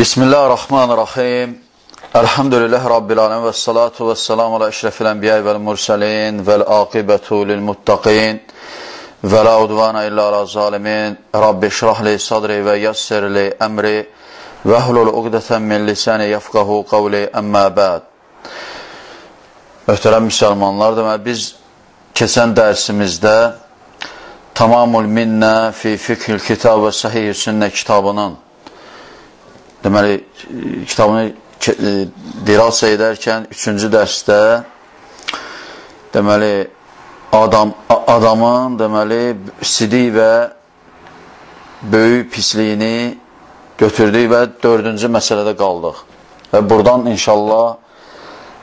Bismillahirrahmanirrahim. Elhamdülillah Rabbil alemin və salatu və selamu ala əşrəfil ənbiyyə və mürsəlin və l-aqibətu lil-muttaqin və la udvana illa ala zalimin. Rabbi şrahli sadri və yassirli əmri və hlul uqdətən min lisani yafqahu qavli əmmə bəd. Möhtərəm müsəlmanlar, deməli, biz keçən dərsimizdə Tamamul Minnə fi Fiqhil Kitab və Səhih-i Sünnə kitabının deməli, kitabını e, dirasa edərkən üçüncü dərsdə deməli, adam, adamın deməli, sidik və böyük pisliyini götürdük və dördüncü məsələdə qaldıq. Və buradan inşallah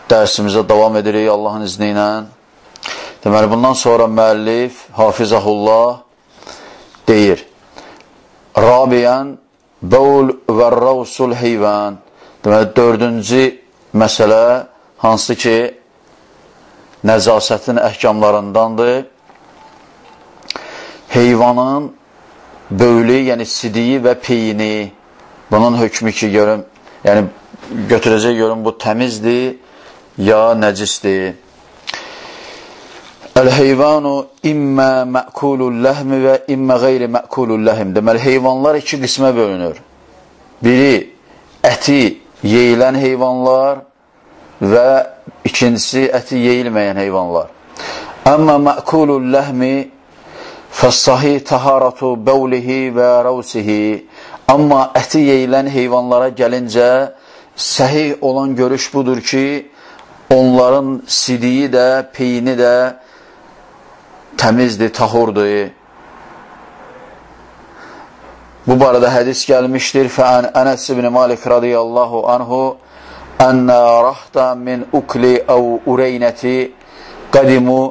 dərsimizə davam edirik Allahın izni ilə. Deməli, bundan sonra müəllif Hafizəhullah deyir, Rabiyən Bəul və ravsul heyvan. Deməli, dördüncü məsələ hansı ki, nəzasətin əhkamlarındandır. Heyvanın böylü, yəni sidiyi və peyini, bunun hökmü ki, görüm, yəni götürəcək görüm, bu təmizdir ya nəcisdir. Əl-heyvanu immə məkulul ləhmi və immə qeyri məkulul ləhim. Deməli, heyvanlar iki qismə bölünür. Biri əti yeyilən heyvanlar və ikincisi əti yeyilməyən heyvanlar. Əmmə məkulul ləhmi fəssahi təharatu bəvlihi və rəvsihi. Amma əti yeyilən heyvanlara gəlincə, səhih olan görüş budur ki, onların sidiyi də, peyini də təmizdir, tahurdur. Bu barədə hədis gəlmişdir. Fəən Ənəs ibn Malik radiyallahu anhu ənə rahda min ukli əv ureynəti qədimu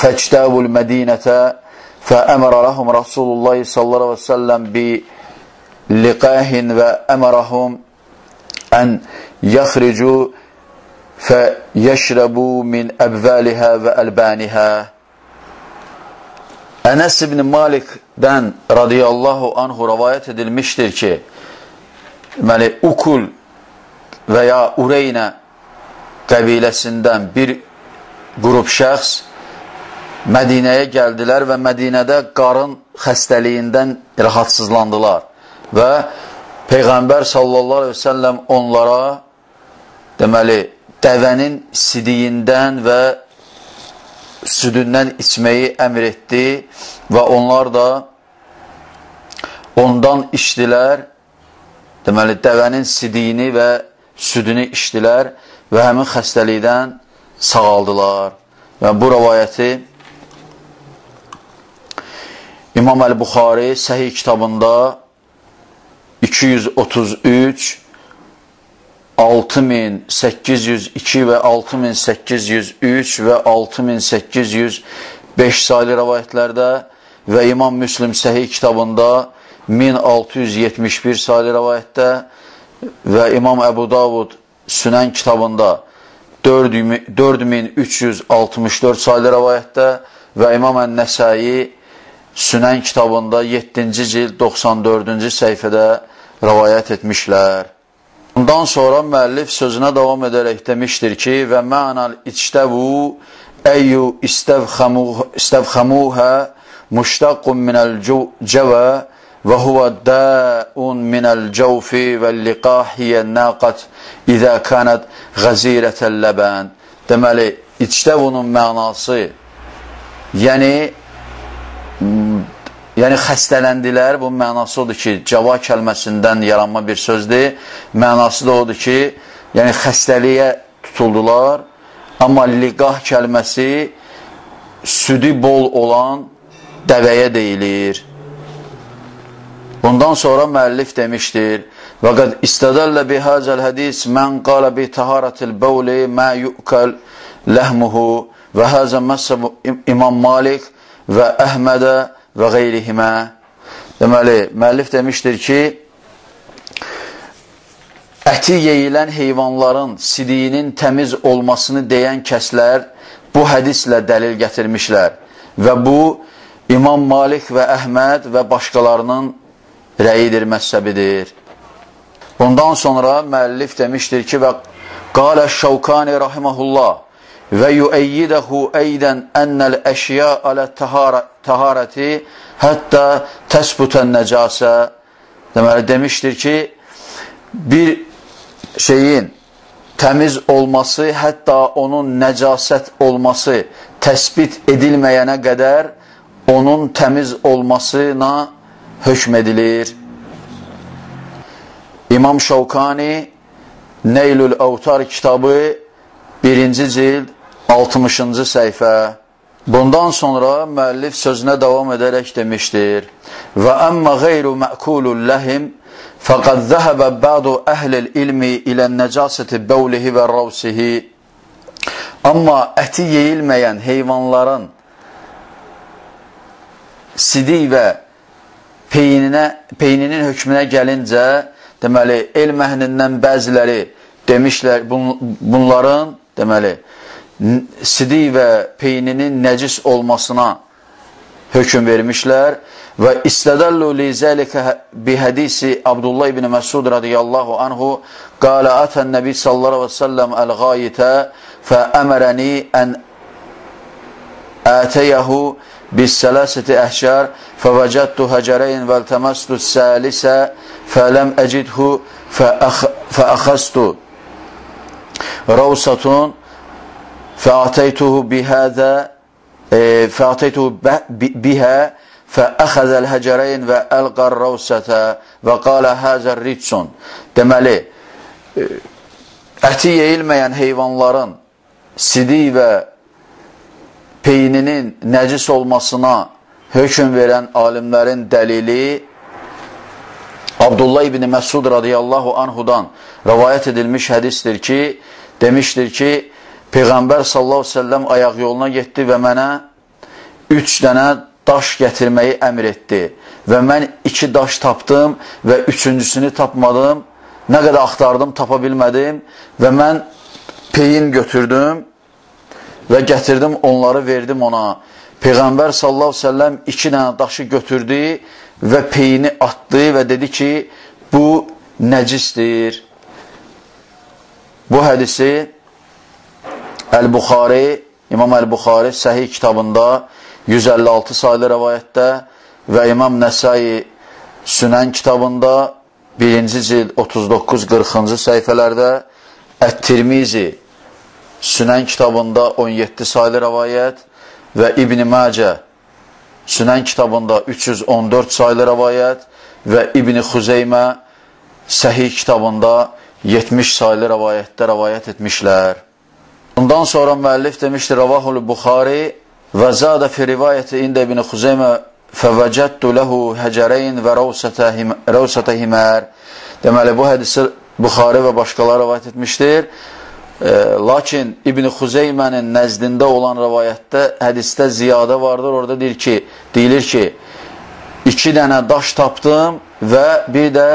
fəcdəvul mədinətə fəəmərə ləhum Rasulullah sallallahu aleyhi ve sellem bi liqəhin və əmərəhum ən yəxricu fəyəşrəbu min əbvəlihə və əlbənihə Ənəs ibn Malikdən radiyallahu anhu rəvayət edilmişdir ki, deməli, Ukul və ya Ureynə qəbiləsindən bir qrup şəxs Mədinəyə gəldilər və Mədinədə qarın xəstəliyindən rahatsızlandılar və Peyğəmbər sallallahu aleyhi ve selləm onlara deməli, dəvənin sidiyindən və südündən içməyi əmr etdi və onlar da ondan içdilər, deməli, dəvənin sidiyini və südünü içdilər və həmin xəstəlikdən sağaldılar. Və bu rəvayəti İmam Əl-Buxari Səhih kitabında 233 6802 və 6803 və 6805 saylı rəvayətlərdə və İmam Müslim Səhih kitabında 1671 saylı rəvayətdə və İmam Əbu Davud Sünən kitabında 4364 saylı rəvayətdə və İmam Ən-Nəsai Sünən kitabında 7-ci cild 94-cü səhifədə rəvayət etmişlər. Bundan sonra müəllif sözünə davam edərək demişdir ki, və mənal içtəvu əyyu istəvxəmuhə müştəqqun minəl cəvə və huvə dəun minəl cəvfi və liqahiyyə nəqat idə kənət qəzirətəl ləbən. Deməli, içtəvunun mənası, yəni Yəni, xəstələndilər, bu mənası odur ki, cava kəlməsindən yaranma bir sözdür. Mənası da odur ki, yəni xəstəliyə tutuldular, amma liqah kəlməsi südü bol olan dəvəyə deyilir. Bundan sonra müəllif demişdir, və qəd istədəllə bihəcəl hədis mən qalə bi təharətil bəvli mə yu'kəl ləhmuhu və həzə məsəb İmam Malik və Əhmədə və qeyrihimə. Deməli, müəllif demişdir ki, əti yeyilən heyvanların sidiyinin təmiz olmasını deyən kəslər bu hədislə dəlil gətirmişlər və bu İmam Malik və Əhməd və başqalarının rəyidir, məzhəbidir. Bundan sonra müəllif demişdir ki, və qalə Şəvkani rahiməhullah və yüəyyidəhu eydən ənəl əşya alə təharəti hətta təsbutən nəcasə deməli, demişdir ki, bir şeyin təmiz olması, hətta onun nəcasət olması təsbit edilməyənə qədər onun təmiz olmasına hökm edilir. İmam Şavkani Neylül Avtar kitabı 1-ci cild 60-cı səhifə. Bundan sonra müəllif sözünə davam edərək demişdir. Və əmmə qeyru məkulul ləhim fəqəd zəhəbə bədu əhlil ilmi ilən nəcasəti bəvlihi və ravsihi. Amma əti yeyilməyən heyvanların sidik və peyninə, peyninin hökmünə gəlincə deməli, elm əhlindən bəziləri demişlər, bun, bunların, deməli, sidi və peyninin nəcis olmasına hökum vermişlər və istədəllu li zəlikə hə-, bi hədisi Abdullah ibn Məsud radiyallahu anhu qalə ətən nəbi sallallahu və səlləm əl-qayitə fə əmərəni ən ətəyəhu bis-salasati ahshar fawajadtu hajarayn waltamastu as-salisa falam ajidhu fa akhadtu rawsatun فأعطيته بهذا فأعطيته بها فأخذ الهجرين وألقى الروسة وقال هذا ritsun deməli əti yeyilməyən heyvanların sidik və peyninin nəcis olmasına hökm verən alimlərin dəlili Abdullah ibn Məsud radiyallahu anhudan rəvayət edilmiş hədisdir ki, demişdir ki, Peyğəmbər sallallahu səlləm ayaq yoluna getdi və mənə üç dənə daş gətirməyi əmr etdi və mən iki daş tapdım və üçüncüsünü tapmadım, nə qədər axtardım, tapa bilmədim və mən peyin götürdüm və gətirdim, onları verdim ona. Peyğəmbər sallallahu səlləm iki dənə daşı götürdü və peyini atdı və dedi ki, bu nəcisdir. Bu hədisi Əl-Buxari, İmam Əl-Buxari səhih kitabında 156 sayılı rəvayətdə və İmam Nəsai Sünən kitabında 1-ci cild 39-40-cı səhifələrdə Ət-Tirmizi Sünən kitabında 17 sayılı rəvayət və İbn-i Məcə Sünən kitabında 314 sayılı rəvayət və İbn-i Xuzeymə Səhih kitabında 70 sayılı rəvayətdə rəvayət etmişlər. Bundan sonra müəllif demişdir, Rəvahul Buxari və zadə fi rivayəti ində İbn-i Xuzeymə fəvəcəddu ləhu həcəreyn və rəvsətə himər. Deməli, bu hədisi Buxari və başqaları rəvayət etmişdir. Lakin İbn Xuzeymənin nəzdində olan rəvayətdə hədisdə ziyadə vardır. Orada deyir ki, deyilir ki, iki dənə daş tapdım və bir də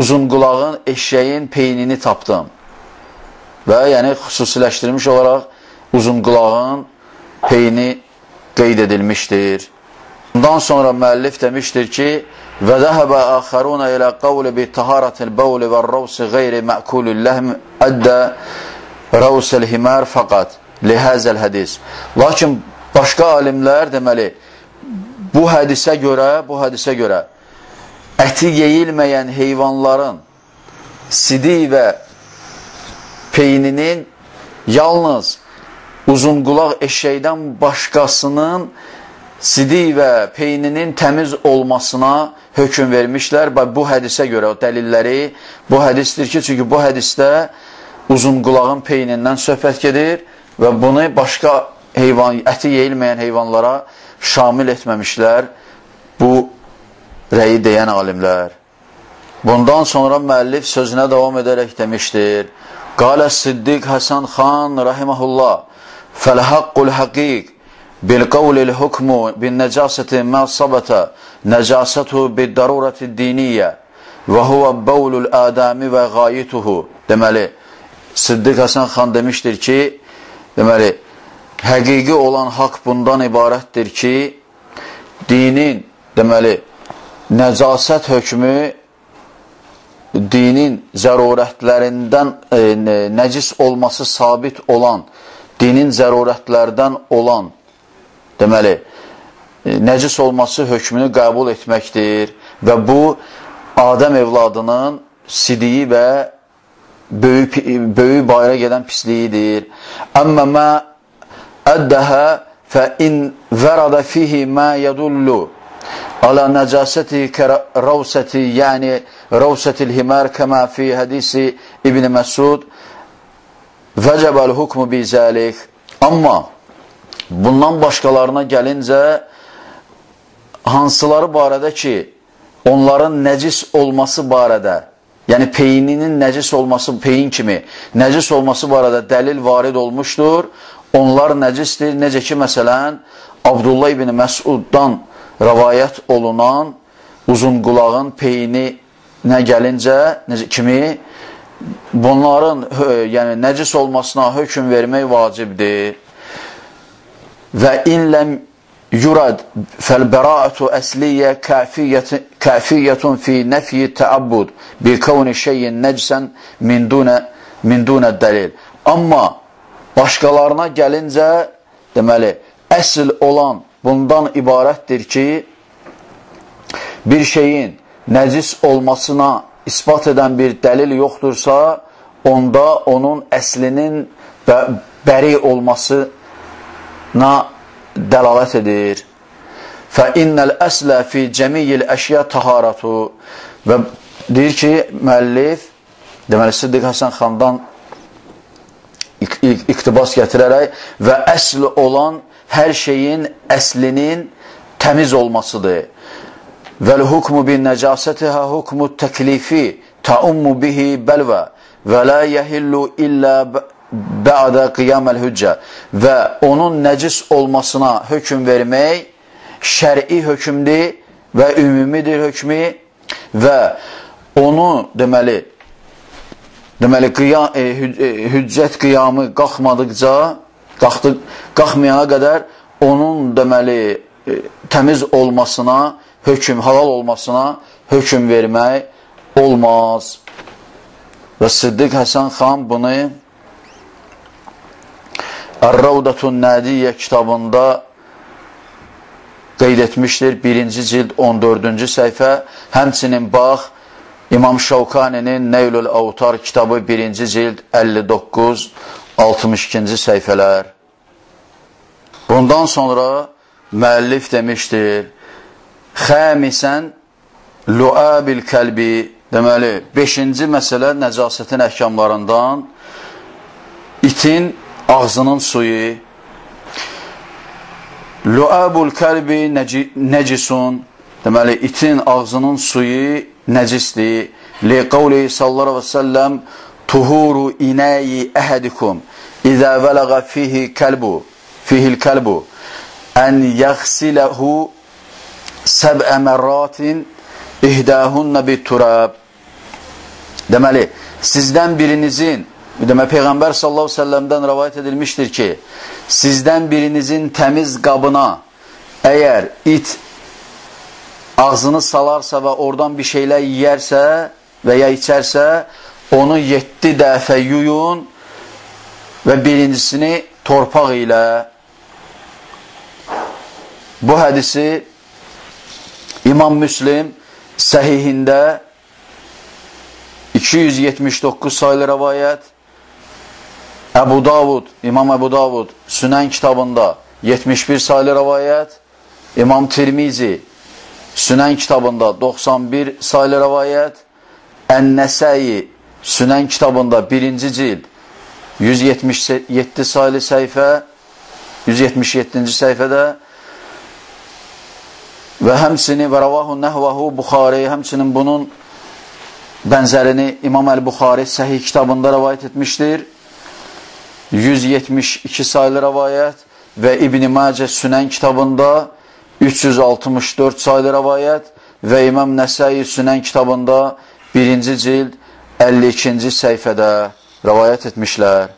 uzun qulağın eşəyin peynini tapdım. Və yəni xüsusiləşdirilmiş olaraq uzun qulağın peyni qeyd edilmişdir. Bundan sonra müəllif demişdir ki, Və zəhəbə axaruna ilə qavli bi taharətil bəvli və ravsi qeyri məkulül ləhm əddə ravsil himər fəqat lihəzəl hədis. Lakin başqa alimlər deməli, bu hədisə görə, bu hədisə görə əti yeyilməyən heyvanların sidi və peyninin yalnız uzunqulaq eşəkdən başqasının sidi və peyninin təmiz olmasına hökum vermişlər. Bu hədisə görə o dəlilləri bu hədisdir ki, çünki bu hədisdə uzun qulağın peynindən söhbət gedir və bunu başqa heyvan, əti yeyilməyən heyvanlara şamil etməmişlər bu rəyi deyən alimlər. Bundan sonra müəllif sözünə davam edərək demişdir. Qalə Siddiq Həsən xan rəhiməhullah Fəlhaqqul həqiq Bilqavlil hukmu bin nəcasəti mə sabətə nəcasətu biddarurəti diniyyə və huvə bəvlul ədəmi və qayituhu Deməli, Siddiq Həsən xan demişdir ki, deməli, həqiqi olan haqq bundan ibarətdir ki, dinin, deməli, nəcasət hökmü dinin zərurətlərindən e, nəcis olması sabit olan, dinin zərurətlərdən olan, deməli, e, nəcis olması hökmünü qəbul etməkdir və bu, Adəm evladının sidiyi və böyük, böyük bayra gedən pisliyidir. Əmmə mə əddəhə fə in vərədə fihi mə yədullu على نجاسته كروسة يعني روسة الهمار كما في حديث ابن Məsud vəcəb əl-hukmu bizəlik amma bundan başqalarına gəlincə hansıları barədə ki onların nəcis olması barədə yəni peyninin nəcis olması peyin kimi nəcis olması barədə dəlil varid olmuşdur onlar nəcisdir necə ki məsələn Abdullah ibn Məsuddan rəvayət olunan uzun qulağın peyni nə gəlincə, necə kimi bunların yəni nəcis olmasına hökm vermək vacibdir. Və inləm yurad fəl-bəra'atu əsliyyə kəfiyyətun fi nəfyi təabbud bi kavni şeyin nəcsən min dunə, min dunə dəlil. Amma başqalarına gəlincə, deməli, əsl olan bundan ibarətdir ki, bir şeyin nəcis olmasına ispat edən bir dəlil yoxdursa, onda onun əslinin bəri olmasına dəlalət edir. Fə innəl əslə fi cəmiyyil əşya taharatu və deyir ki, müəllif, deməli, Siddiq Həsən xandan iqtibas gətirərək və əsl olan hər şeyin əslinin təmiz olmasıdır. Vəl hukmu bin nəcasətihə hukmu təklifi taummu bihi bəlvə və la yəhillu illə bə'də qiyaməl hüccə və onun nəcis olmasına hökm vermək şəri hökmdir və ümumidir hökmü və onu deməli deməli qiyam, e, e, hüccət qiyamı qalxmadıqca qalxdıq, qalxmayana qədər onun deməli e, təmiz olmasına, hökm halal olmasına hökm vermək olmaz. Və Siddiq Həsən xan bunu Ər-Ravdatun Nədiyyə kitabında qeyd etmişdir. Birinci cild 14-cü səhifə. Həmçinin bax, İmam Şavkaninin Neylül Avtar kitabı birinci cild 59 62-ci səhifələr. Bundan sonra müəllif demişdir, xəmisən luabil kəlbi, deməli, beşinci məsələ nəcasətin əhkamlarından itin ağzının suyu, luabul kəlbi necisun, deməli, itin ağzının suyu nəcisdir, li qavli sallallahu aleyhi və səlləm tuhuru inəyi əhədikum İzə vələğə fihi kəlbu fihil kəlbu ən yəxsiləhu səbə mərratin ihdəhunnə bitturəb deməli, sizdən birinizin demək, Peyğəmbər sallallahu səlləmdən rəvayət edilmişdir ki, sizdən birinizin təmiz qabına əgər it ağzını salarsa və oradan bir şeylər yiyərsə və ya içərsə, onu 7 dəfə yuyun və birincisini torpaq ilə. Bu hədisi İmam Müslim səhihində 279 sayılı rəvayət Əbu Davud, İmam Əbu Davud Sünən kitabında 71 sayılı rəvayət İmam Tirmizi Sünən kitabında 91 sayılı rəvayət Ən-Nəsəyi Sünən kitabında 1-ci cild 177 sayılı səhifə 177-ci səhifədə və həmsini və rəvahu nəhvahu Buxari, həmsinin bunun bənzərini İmam Əl-Buxari səhih kitabında rəvayət etmişdir. 172 sayılı rəvayət və İbn-i Macə Sünən kitabında 364 sayılı rəvayət və İmam Nəsəyi Sünən kitabında 1-ci cild 52-ci səhifədə rəvayət etmişlər.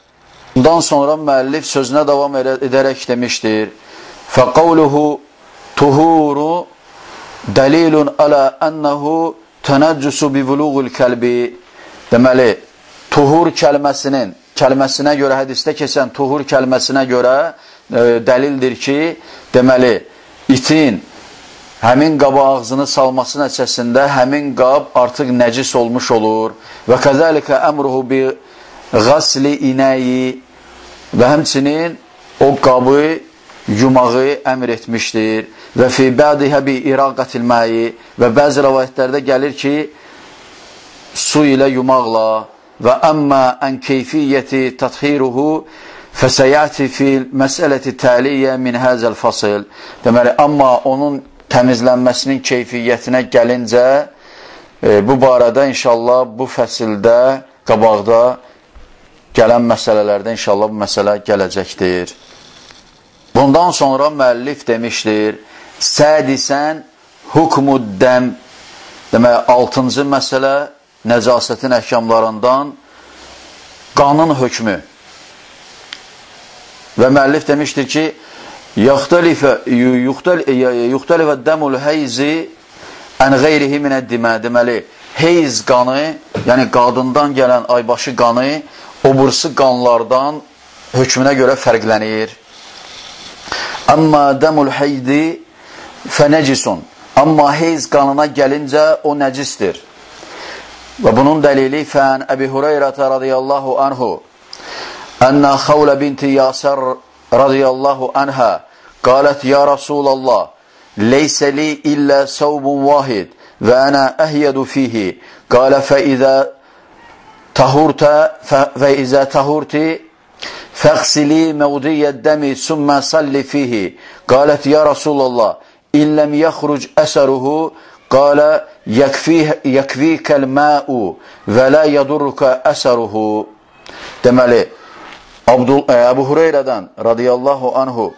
Bundan sonra müəllif sözünə davam edərək demişdir. Fəqavluhu tuhuru dəlilun alə ənəhu tənəccüsü bi vuluğul kəlbi deməli, tuhur kəlməsinin kəlməsinə görə, hədistə keçən tuhur kəlməsinə görə e, dəlildir ki, deməli, itin həmin qaba ağzını salması nəticəsində həmin qab artıq nəcis olmuş olur. Və kəzəlikə əmruhu bi qasli inəyi və həmçinin o qabı yumağı əmr etmişdir. Və fi bədihə bi iraqatil məyi və bəzi rəvayətlərdə gəlir ki, su ilə yumaqla və əmmə ən keyfiyyəti tətxiruhu fəsəyəti fil məsələti təliyyə min həzəl fasıl. Deməli, amma onun təmizlənməsinin keyfiyyətinə gəlincə, e, bu barədə inşallah bu fəsildə, qabaqda gələn məsələlərdə inşallah bu məsələ gələcəkdir. Bundan sonra müəllif demişdir, sədisən hukmuddəm, deməli, altıncı məsələ nəcasətin əhkamlarından qanın hökmü. Və müəllif demişdir ki, yuxtalifə yuxtalifə dəmul heyzi ən qeyrihi minəddimə. Deməli, heyz qanı, yəni qadından gələn aybaşı qanı o bursu qanlardan hökmünə görə fərqlənir. Amma dəmul heydi fənəcisun. Amma heyz qanına gəlincə o nəcisdir. Və bunun dəlili fən Əbi Hureyrətə radiyallahu anhu Ənə Xavlə binti Yasər radiyallahu anhə qalət ya Rasulallah leysə li illə səvbun vahid və ənə əhyədu fihi qalə fəizə tahurtə və izə tahurti fəxsili məvdiyyəd dəmi sümmə salli fihi qalət ya Rasulallah illəm yəxruc əsəruhu qalə yəkfikəl məu və lə yadurruka əsəruhu deməli Abdul, e, Əbu Hureyrədən radiyallahu anhu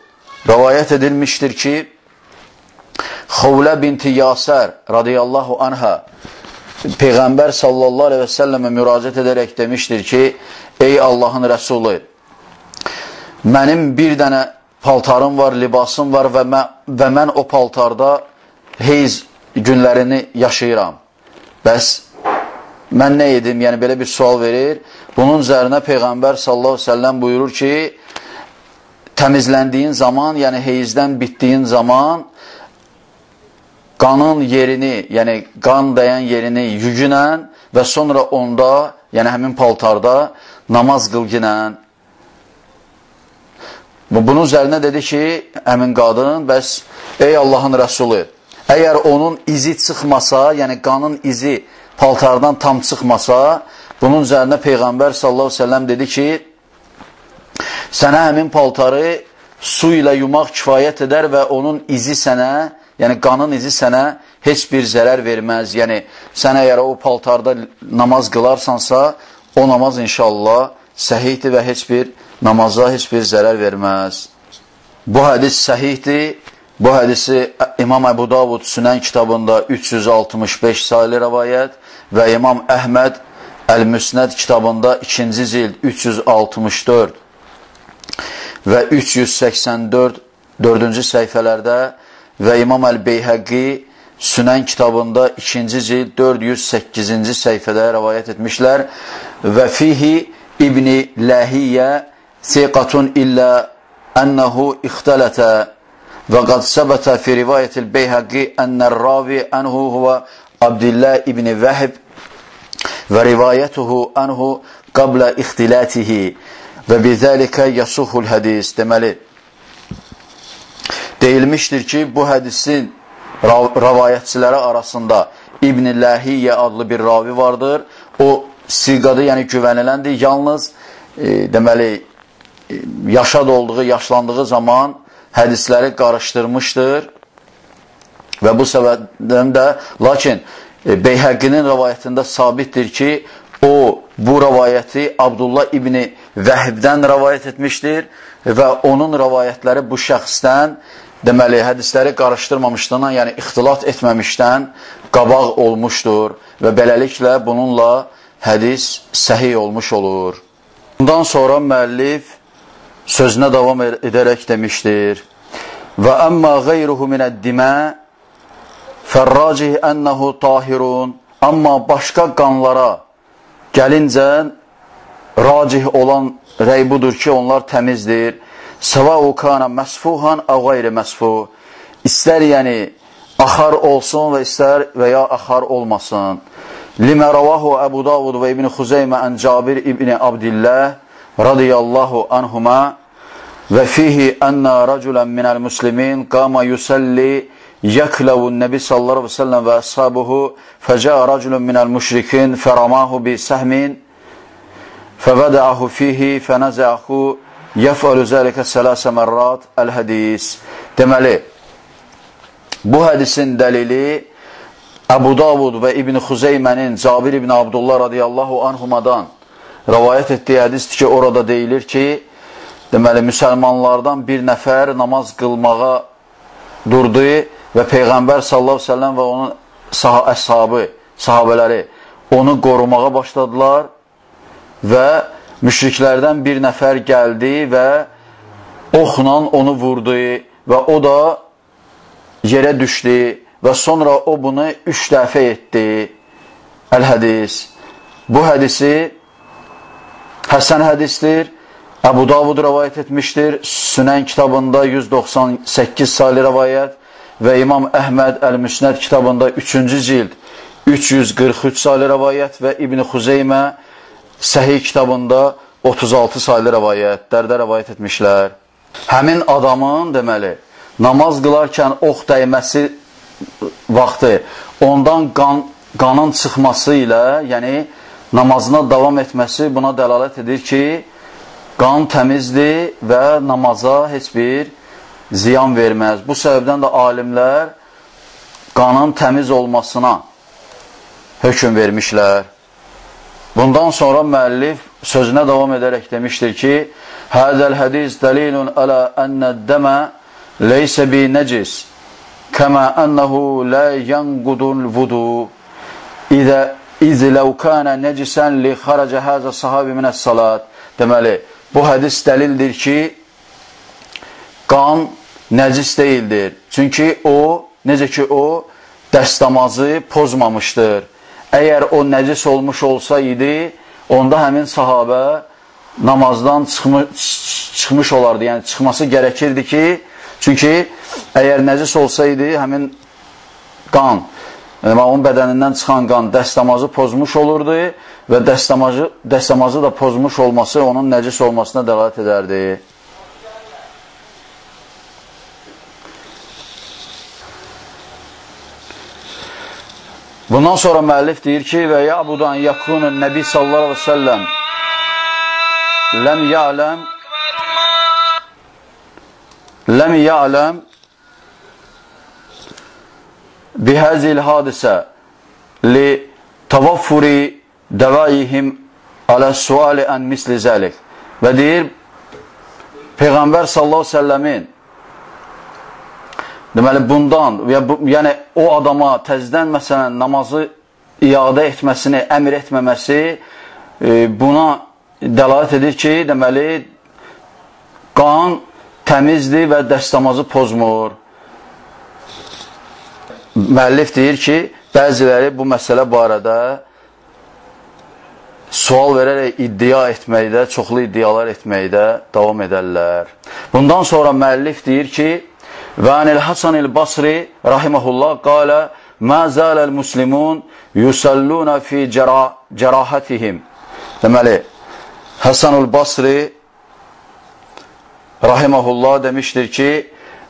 rəvayət edilmişdir ki Xovlə binti Yasər radiyallahu anhə Peyğəmbər sallallahu aleyhi və səlləmə müraciət edərək demişdir ki ey Allahın rəsulu mənim bir dənə paltarım var, libasım var və mən, və mən o paltarda heyz günlərini yaşayıram. Bəs mən nə edim? Yəni, belə bir sual verir. Bunun üzərinə Peyğəmbər sallallahu aleyhi ve sellem buyurur ki, təmizləndiyin zaman, yəni heyizdən bitdiyin zaman qanın yerini, yəni qan dayan yerini yügünən və sonra onda, yəni həmin paltarda namaz qılginən. Bunun üzərinə dedi ki, əmin qadın, bəs ey Allahın rəsulu, Əgər onun izi çıxmasa, yəni qanın izi paltardan tam çıxmasa, bunun üzərinə Peyğəmbər sallallahu əleyhi dedi ki, sənə həmin paltarı su ilə yumaq kifayət edər və onun izi sənə, yəni qanın izi sənə heç bir zərər verməz. Yəni sən əgər o paltarda namaz qılarsansa, o namaz inşallah səhihdir və heç bir namaza heç bir zərər verməz. Bu hədis səhihdir Bu hədisi İmam Əbu Davud Sünən kitabında 365 sayılı rəvayət və İmam Əhməd Əl-Müsnəd kitabında 2-ci cild 364 və 384 4-cü səhifələrdə və İmam Əl-Beyhəqi Sünən kitabında 2-ci cild 408-ci səhifədə rəvayət etmişlər. Və fihi İbni Ləhiyyə siqatun illə ənəhu ixtələtə Və qad səbətə fi rivayətil Beyhəqi ənər ravi ənhu huvə Abdillah ibn Vəhib və rivayətuhu ənhu qablə ixtilətihi və bizəlikə yasuhul hədis deməli deyilmişdir ki, bu hədisin rəvayətçiləri arasında İbn Ləhiyyə adlı bir ravi vardır. O siqadı, yəni güvəniləndir. Yalnız e, deməli e, yaşad olduğu, yaşlandığı zaman hədisləri qarışdırmışdır və bu səbəbdən də, lakin e, Beyhəqinin rəvayətində sabitdir ki, o, bu rəvayəti Abdullah ibni Vəhibdən rəvayət etmişdir və onun rəvayətləri bu şəxsdən, deməli, hədisləri qarışdırmamışdan, yəni ixtilat etməmişdən qabaq olmuşdur və beləliklə bununla hədis səhiy olmuş olur. Bundan sonra müəllif sözünə davam edərək demişdir. Və əmmə qeyruhu minəd-dimə fərracih ənəhu tahirun Amma başqa qanlara gəlincə racih olan rəy budur ki, onlar təmizdir. Səvəu kana məsfuhan ə qeyri məsfuh. İstər yəni axar olsun və istər və ya axar olmasın. Limə ravahu Əbu Davud və İbn Xuzeymə ən Cabir İbn Abdillah radiyallahu anhuma və fihi ənə rəculən minəl muslimin qama yusalli yəkləvun nəbi sallallahu aleyhi ve sellem və əshabuhu fəcəə rəculun minəl müşrikin fəramahu bi səhmin fəvədəəhu fihi fənəzəəhu yəfəlu zəlikə sələsə mərrat əl-hədis deməli bu hədisin dəlili Əbu Davud və İbn Xuzeymənin Cabir İbn Abdullah radiyallahu anhumadan rəvayət etdiyi hədisdir ki, orada deyilir ki, deməli, müsəlmanlardan bir nəfər namaz qılmağa durdu və Peyğəmbər sallallahu sələm və onun sah əshabı, sahabələri onu qorumağa başladılar və müşriklərdən bir nəfər gəldi və oxla onu vurdu və o da yerə düşdü və sonra o bunu üç dəfə etdi. Əl-hədis. Bu hədisi Həsən hədisdir. Əbu Davud rəvayət etmişdir. Sünən kitabında 198 saylı rəvayət və İmam Əhməd Əl-Müsnəd kitabında 3-cü cild 343 saylı rəvayət və İbn Xuzeymə Səhih kitabında 36 saylı rəvayətlərdə rəvayət etmişlər. Həmin adamın deməli namaz qılarkən ox dəyməsi vaxtı ondan qan, qanın çıxması ilə, yəni namazına davam etməsi buna dəlalət edir ki, qan təmizdir və namaza heç bir ziyan verməz. Bu səbəbdən də alimlər qanın təmiz olmasına hökum vermişlər. Bundan sonra müəllif sözünə davam edərək demişdir ki, Hədəl hədis dəlilun ələ ənəd-dəmə leysə bi nəcis kəmə ənəhu lə yənqudul vudu İdə İz ləv kənə necisən li xarəcə həzə sahabi minəs salat. Deməli, bu hədis dəlildir ki, qan nəcis deyildir. Çünki o, necə ki o, dəstəmazı pozmamışdır. Əgər o nəcis olmuş olsaydı, onda həmin sahabə namazdan çıxmış, çıxmış olardı. Yəni, çıxması gərəkirdi ki, çünki əgər nəcis olsaydı, həmin qan, Yəni, onun bədənindən çıxan qan dəstəmazı pozmuş olurdu və dəstəmazı, dəstəmazı da pozmuş olması onun nəcis olmasına dəlalət edərdi. Bundan sonra müəllif deyir ki, və yəbudan yakunun nəbi sallallahu aleyhi ve səlləm ləm yələm ləm yələm بهذه الحادثة لتوفر dəvaihim alə suali ən misli zəlik və deyir Peyğəmbər sallallahu səlləmin deməli bundan və bu, yəni o adama təzdən məsələn namazı iadə etməsini əmr etməməsi e, buna dəlalət edir ki, deməli qan təmizdir və dəstəmazı pozmur müəllif deyir ki, bəziləri bu məsələ barədə sual verərək iddia etməkdə, çoxlu iddialar etməkdə davam edərlər. Bundan sonra müəllif deyir ki, və anil Hasan el-Basri rahiməhullah qalə mə zələl muslimun yusalluna fi cərahatihim. Deməli, Həsanul Basri rahiməhullah demişdir ki,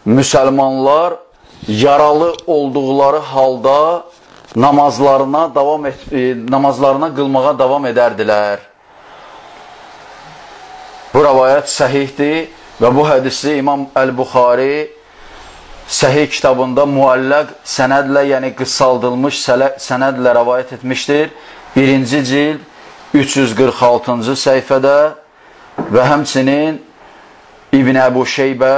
müsəlmanlar yaralı olduqları halda namazlarına davam et, e, namazlarına qılmağa davam edərdilər. Bu rəvayət səhihdir və bu hədisi İmam Əl-Buxari səhih kitabında mualləq sənədlə, yəni qısaldılmış sənədlə rəvayət etmişdir. Birinci cild 346-cı səhifədə və həmçinin İbn Əbu Şeybə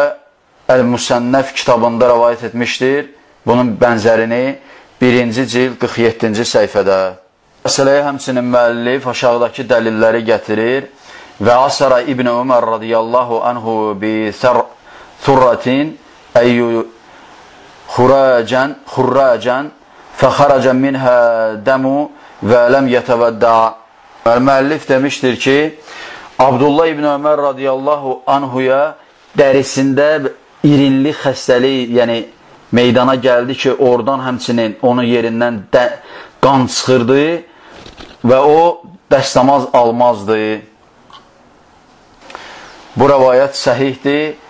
Əl-Musənnəf kitabında rəvayət etmişdir. Bunun bənzərini 1-ci cil 47-ci səhifədə. Məsələyə həmçinin müəllif aşağıdakı dəlilləri gətirir. Və asara İbn Ömər radiyallahu anhu bi thurratin əyyü xuracən, xurracən fəxaraca minhə dəmu və ləm yətəvəddə. Müəllif demişdir ki, Abdullah ibn Ömər radiyallahu anhuya dərisində irinli xəstəlik, yəni meydana gəldi ki, oradan həmçinin onun yerindən də, qan çıxırdı və o dəstəmaz almazdı. Bu rəvayət səhihdir.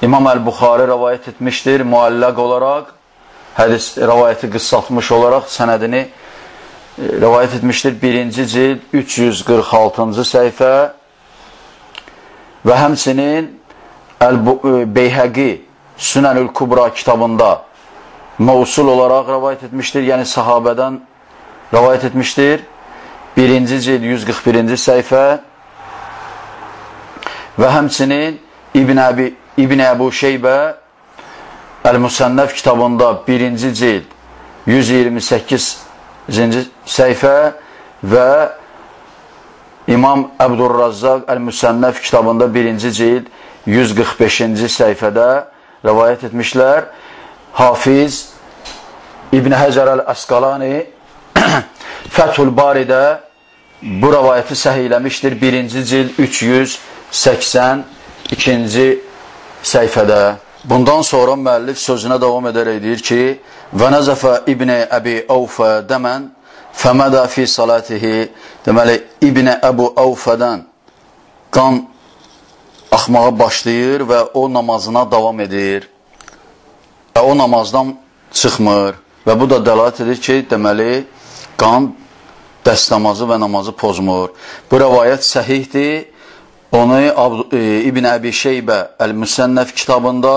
İmam Əl-Buxari rəvayət etmişdir müalləq olaraq. Hədis rəvayəti qıssaltmış olaraq sənədini e, rəvayət etmişdir. Birinci cild 346-cı səhifə və həmçinin Beyhəqi Sünənül Kubra kitabında mövsul olaraq rəvayət etmişdir. Yəni sahabədən rəvayət etmişdir. Birinci cild 141-ci səhifə və həmçinin İbn, Əbi, İbn Əbu Şeybə Əl-Müsənnəf kitabında birinci cild 128-ci səhifə və İmam Əbdurrazzaq Əl-Müsənnəf kitabında birinci cild 145-ci səhifədə rəvayət etmişlər. Hafiz İbn Həcər Əl-Əsqalani Fəthül Baridə bu rəvayəti səhiləmişdir. Birinci cild 300 82-ci səhifədə bundan sonra müəllif sözünə davam edərək deyir ki, və nəzəfə İbn Əbi Əvfə dəmən fəmədə fi salatihi deməli, İbn Əbu Əvfədən qan axmağa başlayır və o namazına davam edir və o namazdan çıxmır və bu da dəlat edir ki, deməli, qan dəstəmazı və namazı pozmur. Bu rəvayət səhihdir Onu e, İbn Əbi Şeybə Əl-Müsənnəf kitabında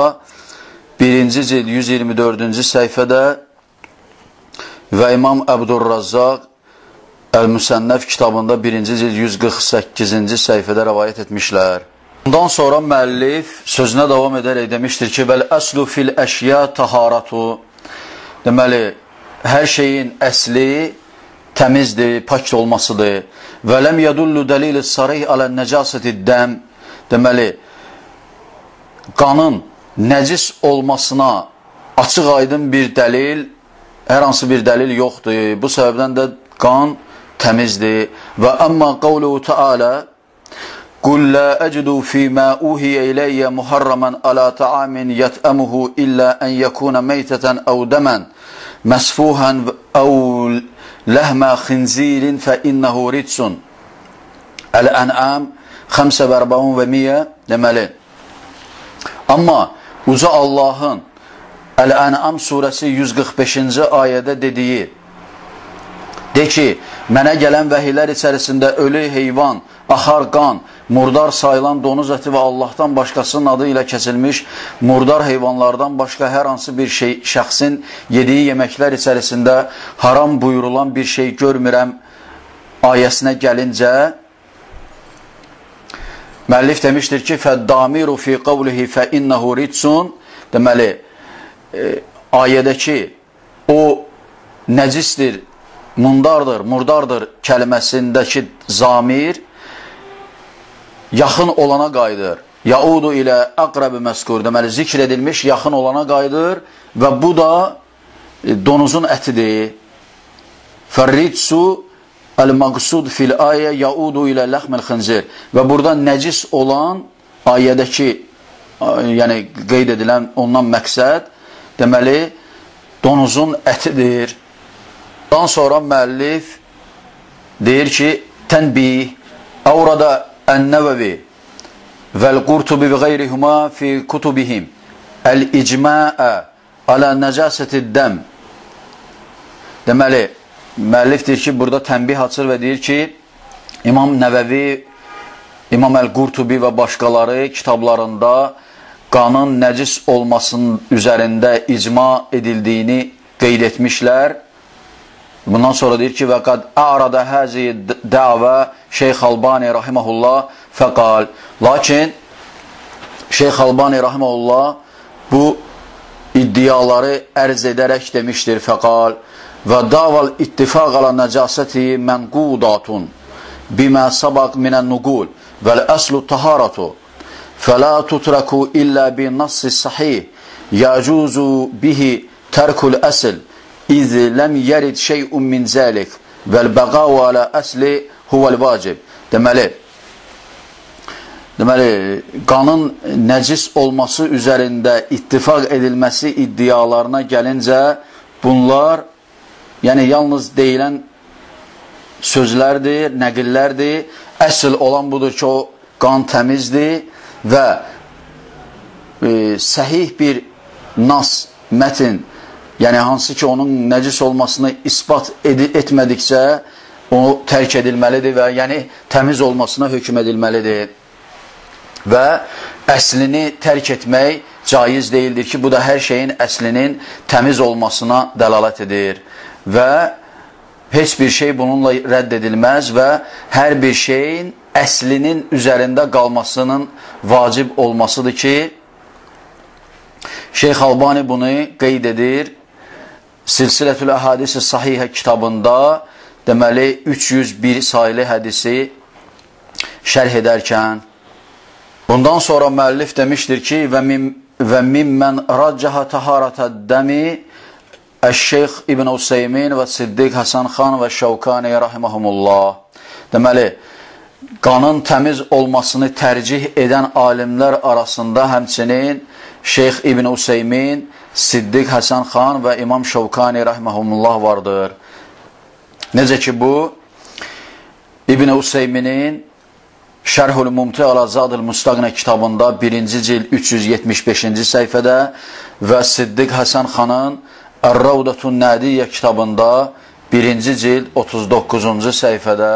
1-ci cild 124-cü səhifədə və İmam Əbdurrazzaq Əl-Müsənnəf kitabında 1-ci cild 148-ci səhifədə rəvayət etmişlər. Bundan sonra müəllif sözünə davam edərək demişdir ki, vəl əslu fil əşya taharatu deməli, hər şeyin əsli təmizdir, pak olmasıdır. Və ləm yədullu dəlil sarih alə nəcasəti dəm deməli, qanın nəcis olmasına açıq aydın bir dəlil, hər hansı bir dəlil yoxdur. Bu səbəbdən də qan təmizdir. Və əmmə qavluhu təalə Qul la əcidu fīmə uhiyə iləyyə muharraman alə ta'amin yətəmuhu illə ən yəkuna meytətən əv dəmən məsfuhən əv ləhmə xinzirin fə innəhu ritsun. Əl-Ən'am 45 və 100 deməli. Amma uca Allahın Əl-Ən'am surəsi 145-ci ayədə dediyi De ki, mənə gələn vəhilər içərisində ölü heyvan, axar qan, murdar sayılan donuz əti və Allahdan başqasının adı ilə kəsilmiş murdar heyvanlardan başqa hər hansı bir şey şəxsin yediyi yeməklər içərisində haram buyurulan bir şey görmürəm ayəsinə gəlincə müəllif demişdir ki, fəddamiru fi qavlihi fə innəhu ritsun. Deməli, e, ayədəki o nəcisdir, mundardır, murdardır kəlməsindəki zamir yaxın olana qayıdır. Yaudu ilə əqrəbi məskur, deməli zikr edilmiş yaxın olana qayıdır və bu da e, donuzun ətidir. Fərridsu əl-məqsud fil ayə yaudu ilə ləxməl xınzir və burada nəcis olan ayədəki yəni qeyd edilən ondan məqsəd deməli donuzun ətidir. Ondan sonra müəllif deyir ki, tənbih, avrada Vəl-Qurtubi və qeyrihuma fi kutubihim əl-icməə alə nəcasəti dəm Deməli, müəllif deyir ki, burada tənbih açır və deyir ki, İmam Nəvəvi, İmam Əl-Qurtubi və başqaları kitablarında qanın nəcis olmasının üzərində icma edildiyini qeyd etmişlər Bundan sonra deyir ki, və qad ərada həzi dəvə Şeyx Albani rahiməhullah fəqal. Lakin Şeyx Albani rahiməhullah bu iddiaları ərz edərək demişdir fəqal və daval ittifaq ala nəcasəti mənqudatun bimə sabaq minən nuqul vəl əslu taharatu fələ tutraku illə bi nassi sahih yəcuzu bihi tərkul əsl iz ləm yerid şey'un min zəlik vəl-bəqavu alə əsli huvəl-vacib. Deməli, deməli, qanın nəcis olması üzərində ittifaq edilməsi iddialarına gəlincə, bunlar, yəni yalnız deyilən sözlərdir, nəqillərdir. Əsl olan budur ki, o qan təmizdir və e, səhih bir nas, mətin, yəni hansı ki, onun nəcis olmasını ispat etmədikcə, o tərk edilməlidir və yəni təmiz olmasına hökm edilməlidir. Və əslini tərk etmək caiz deyildir ki, bu da hər şeyin əslinin təmiz olmasına dəlalət edir. Və heç bir şey bununla rədd edilməz və hər bir şeyin əslinin üzərində qalmasının vacib olmasıdır ki, Şeyx Albani bunu qeyd edir. Silsilətül Əhadisi Sahihə kitabında deməli 301 sayılı hədisi şərh edərkən bundan sonra müəllif demişdir ki və min və mimmən raccaha taharata dəmi Əş-Şeyx İbn Useymin və Siddiq Həsən xan və Şəvkani rahiməhumullah. Deməli, qanın təmiz olmasını tərcih edən alimlər arasında həmçinin Şeyx İbn Useymin, Siddiq Həsən xan və İmam Şəvkani rahiməhumullah vardır. Necə ki, bu İbn Useyminin Şərhül Mumti Alazadıl Mustaqnə kitabında 1-ci cil 375-ci səhifədə və Siddiq Həsən xanın Ər-Ravdatun Nədiyyə kitabında 1-ci cild 39-cu səhifədə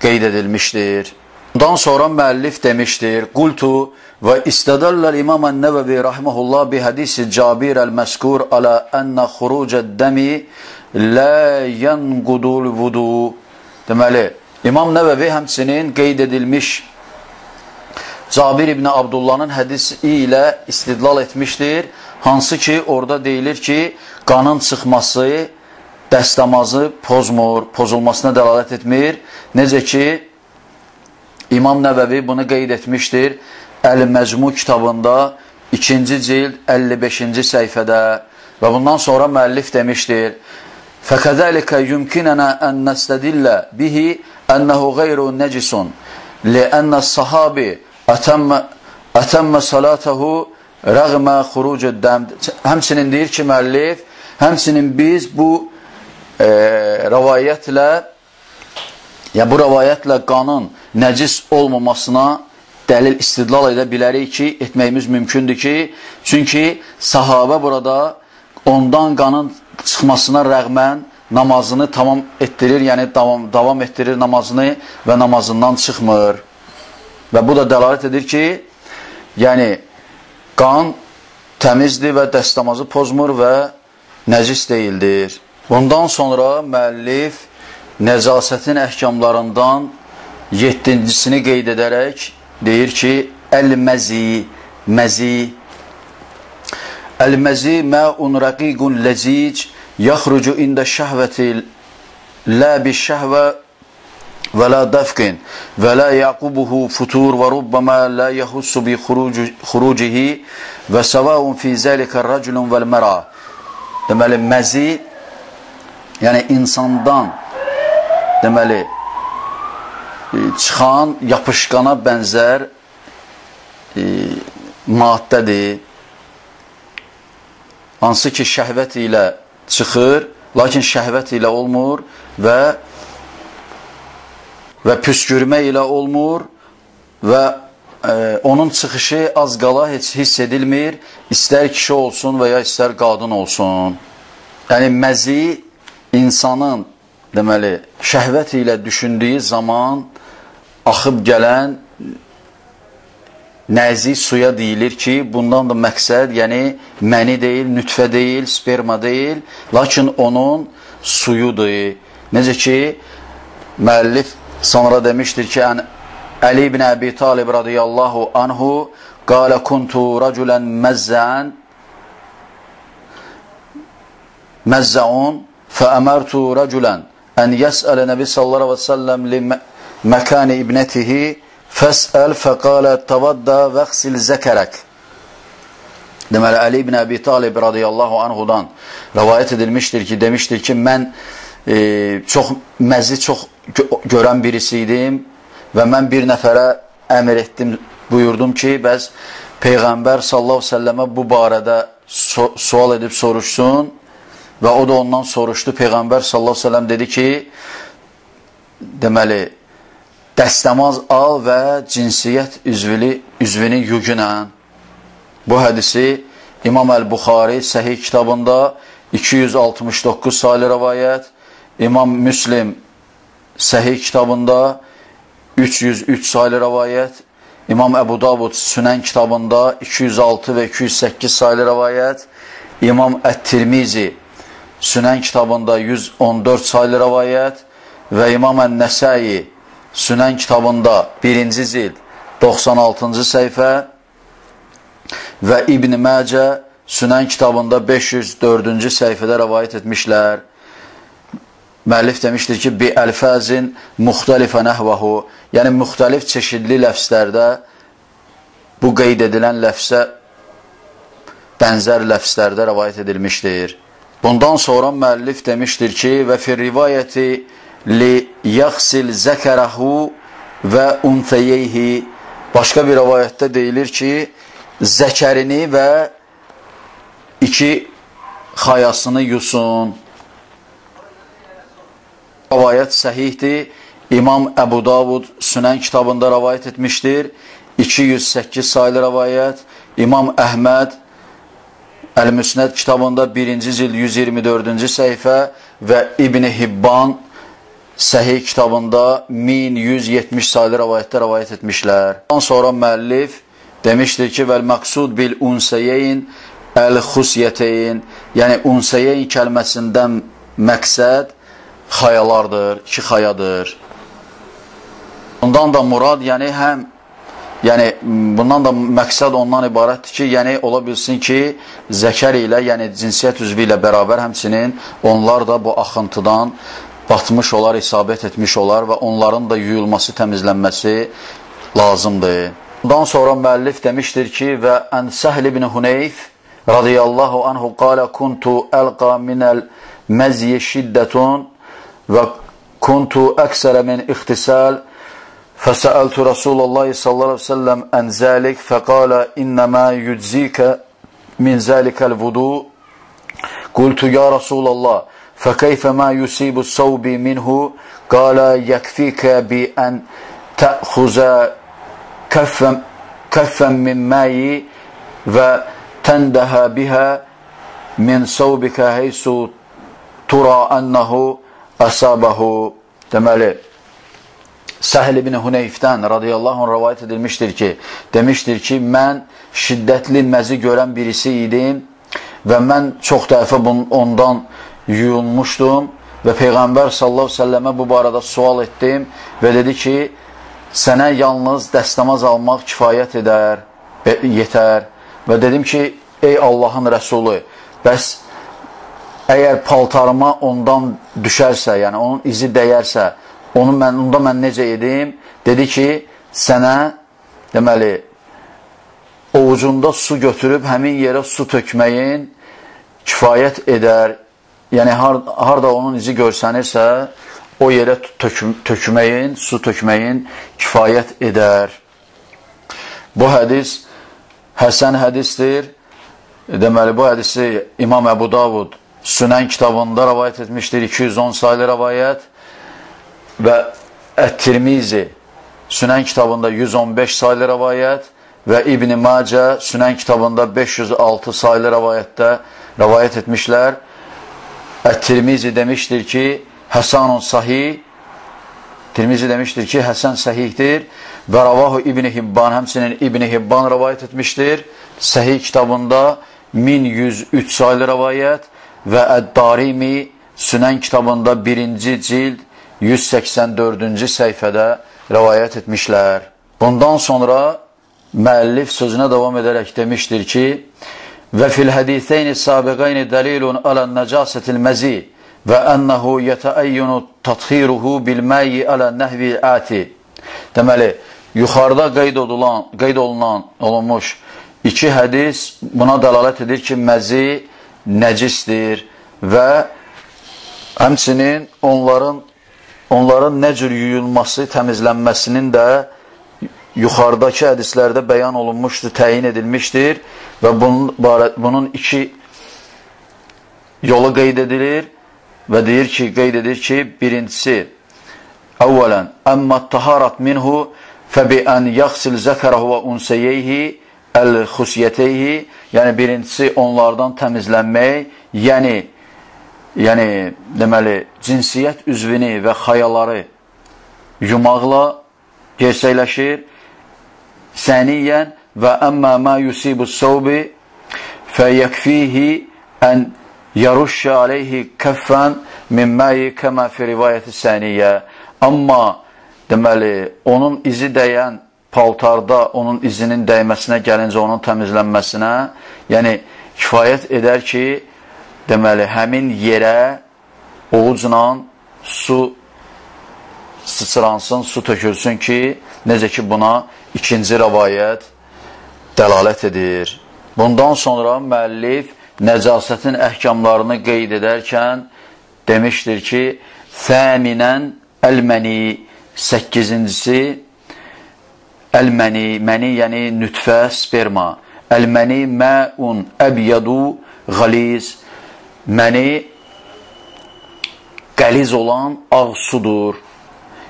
qeyd edilmişdir. Bundan sonra müəllif demişdir, Qultu və istədəlləl İmam Ən-Nəvəvi rahiməhullah bi hədisi Cabir əl-Məskur alə ənnə xurucəd-dəmi lə yənqudul vudu. Deməli, İmam Nəvəvi həmçinin qeyd edilmiş Cabir ibn Abdullahın hədisi ilə istidlal etmişdir. Hansı ki, orada deyilir ki, qanın çıxması dəstəmazı pozmur, pozulmasına dəlalət etmir. Necə ki, İmam Nəvəvi bunu qeyd etmişdir. Əl-Məzmu kitabında 2-ci cild 55-ci səhifədə və bundan sonra müəllif demişdir. Fəkədəlikə yumkinənə ən nəstədillə bihi ənəhu qeyru necisun liənnə sahabi ətəmmə salətəhu rəğmə xurucu dəm. Həmçinin deyir ki, müəllif, həmçinin biz bu e, rəvayətlə, ya bu rəvayətlə qanın nəcis olmamasına dəlil istidlal edə bilərik ki, etməyimiz mümkündür ki, çünki sahabə burada ondan qanın çıxmasına rəğmən namazını tamam etdirir, yəni davam, davam etdirir namazını və namazından çıxmır. Və bu da dəlalət edir ki, yəni qan təmizdir və dəstəmazı pozmur və nəcis deyildir. Bundan sonra müəllif nəzasətin əhkamlarından yedincisini qeyd edərək deyir ki, əl-məzi, məzi, əl-məzi məun rəqiqun ləzic yaxrucu ində şəhvəti lə bi şəhvə və la dəfqin və la yaqubuhu futur və rubbama la yahussu bi xurucihi və səvaun fi zəlikə rəculun vəl məra deməli məzi yəni insandan deməli çıxan yapışqana bənzər e, maddədir hansı ki şəhvət ilə çıxır lakin şəhvət ilə olmur və və püskürmə ilə olmur və e, onun çıxışı az qala heç hiss edilmir, istər kişi olsun və ya istər qadın olsun. Yəni, məzi insanın, deməli, şəhvət ilə düşündüyü zaman axıb gələn nəzi suya deyilir ki, bundan da məqsəd, yəni məni deyil, nütfə deyil, sperma deyil, lakin onun suyudur. Necə ki, müəllif Sonra demişdir ki, Əli ibn Əbi Talib radiyallahu anhu qalə kuntu rəculən məzzən məzzəun fəəmərtu rəculən ən yəsələ nəbi sallallahu aleyhi və səlləm məkani ibnətihi fəsəl fəqalə tavadda vəxsil zəkərək Deməli, Əli ibn Əbi Talib radiyallahu anhudan rəvayət edilmişdir ki, demişdir ki, mən e, çox məzi çox gö görən birisi idim və mən bir nəfərə əmr etdim, buyurdum ki, bəs Peyğəmbər sallallahu səlləmə bu barədə so sual edib soruşsun və o da ondan soruşdu. Peyğəmbər sallallahu səlləm dedi ki, deməli, dəstəmaz al və cinsiyyət üzvili, üzvini yugunə. Bu hədisi İmam Əl-Buxari Səhih kitabında 269 saylı rəvayət, İmam Müslim Səhih kitabında 303 saylı rəvayət, İmam Əbu Davud Sünən kitabında 206 və 208 saylı rəvayət, İmam Ət-Tirmizi Sünən kitabında 114 saylı rəvayət və İmam Ən-Nəsəyi Sünən kitabında 1-ci zild 96-cı səhifə və İbn Məcə Sünən kitabında 504-cü səhifədə rəvayət etmişlər. Müəllif demişdir ki, bi əlfəzin muxtəlifə nəhvəhu, yəni müxtəlif çeşidli ləfslərdə bu qeyd edilən ləfsə bənzər ləfslərdə rəvayət edilmişdir. Bundan sonra müəllif demişdir ki, və fir rivayəti li yaxsil zəkərəhu və unfəyeyhi başqa bir rəvayətdə deyilir ki, zəkərini və iki xayasını yusun. Rəvayət səhihdir. İmam Əbu Davud Sünən kitabında rəvayət etmişdir. 208 saylı rəvayət. İmam Əhməd Əl-Müsnəd kitabında 1-ci cild 124-cü səhifə və İbn Hibban Səhih kitabında 1170 saylı rəvayətdə rəvayət etmişlər. Ondan sonra müəllif demişdir ki, vəl məqsud bil unsəyeyn əl-xusiyyəteyn, yəni unsəyeyn kəlməsindən məqsəd xayalardır, iki xayadır. Bundan da murad, yəni həm yəni bundan da məqsəd ondan ibarətdir ki, yəni ola bilsin ki, zəkər ilə, yəni cinsiyyət üzvü ilə bərabər həmçinin onlar da bu axıntıdan batmış olar, isabət etmiş olar və onların da yuyulması, təmizlənməsi lazımdır. Bundan sonra müəllif demişdir ki, və ən Səhl ibn Huneyf radiyallahu anhu qalə kuntu əlqa minəl məzyi şiddətun وكنت أكثر من اغتسال فسألت رسول الله صلى الله عليه وسلم عن ذلك فقال إنما يجزيك من ذلك الوضوء قلت يا رسول الله فكيف ما يصيب الصوب منه قال يكفيك بأن تأخذ كفا, كفا من ماء وتنده بها من صوبك حيث ترى أنه əsabəhu deməli Səhl ibn Huneyfdən radiyallahu anh rəvayət edilmişdir ki, demişdir ki, mən şiddətli məzi görən birisi idim və mən çox dəfə ondan yuyulmuşdum və Peyğəmbər sallallahu səlləmə bu barədə sual etdim və dedi ki, sənə yalnız dəstəmaz almaq kifayət edər, yetər və dedim ki, ey Allahın rəsulu, bəs əgər paltarıma ondan düşərsə, yəni onun izi dəyərsə, onu mən, onda mən necə edim? Dedi ki, sənə, deməli, ovucunda su götürüb həmin yerə su tökməyin kifayət edər. Yəni, har, harada onun izi görsənirsə, o yerə tök, tökməyin, su tökməyin kifayət edər. Bu hədis Həsən hədisdir. Deməli, bu hədisi İmam Əbu Davud Sünən kitabında rəvayət etmişdir 210 saylı rəvayət və Ət-Tirmizi Sünən kitabında 115 saylı rəvayət və İbn-i Macə Sünən kitabında 506 saylı rəvayətdə rəvayət etmişlər. Ət-Tirmizi demişdir ki, Həsanun sahih, Tirmizi demişdir ki, Həsən səhihdir və Ravahu İbn-i Hibban, həmsinin İbn-i Hibban rəvayət etmişdir. Səhih kitabında 1103 saylı rəvayət və Əd-Darimi Sünən kitabında birinci cild 184-cü səhifədə rəvayət etmişlər. Bundan sonra müəllif sözünə davam edərək demişdir ki, və fil həditheyni sabiqeyni dəlilun alən nəcasətil məzi və ənəhu yətəəyyunu tatxiruhu bilməyi alə nəhvi əti. Deməli, yuxarıda qeyd olunan, qeyd olunan olunmuş iki hədis buna dəlalət edir ki, məzi nəcisdir və həmçinin onların onların nə cür yuyulması, təmizlənməsinin də yuxarıdakı hədislərdə bəyan olunmuşdur, təyin edilmişdir və bunun, bunun iki yolu qeyd edilir və deyir ki, qeyd edir ki, birincisi, əvvələn, əmmə taharat minhu fəbi ən yaxsil zəkərəhu və unsəyəyhi əl-xusiyyətəyhi, yəni birincisi onlardan təmizlənmək, yəni, yəni deməli, cinsiyyət üzvini və xayaları yumaqla gerçəkləşir. Səniyyən və əmmə mə yusibu səvbi fəyəkfihi ən yaruşşə aleyhi kəffən min məyi kəmə fi rivayəti səniyyə. Amma deməli, onun izi dəyən paltarda onun izinin dəyməsinə gəlincə onun təmizlənməsinə, yəni kifayət edər ki, deməli, həmin yerə ovucla su sıçransın, su tökülsün ki, necə ki, buna ikinci rəvayət dəlalət edir. Bundan sonra müəllif nəcasətin əhkamlarını qeyd edərkən demişdir ki, Fəminən əlməni, səkizincisi Əl-məni, məni yəni nütfə, sperma. Əl-məni məun əbyadu qaliz. Məni qəliz olan ağ sudur.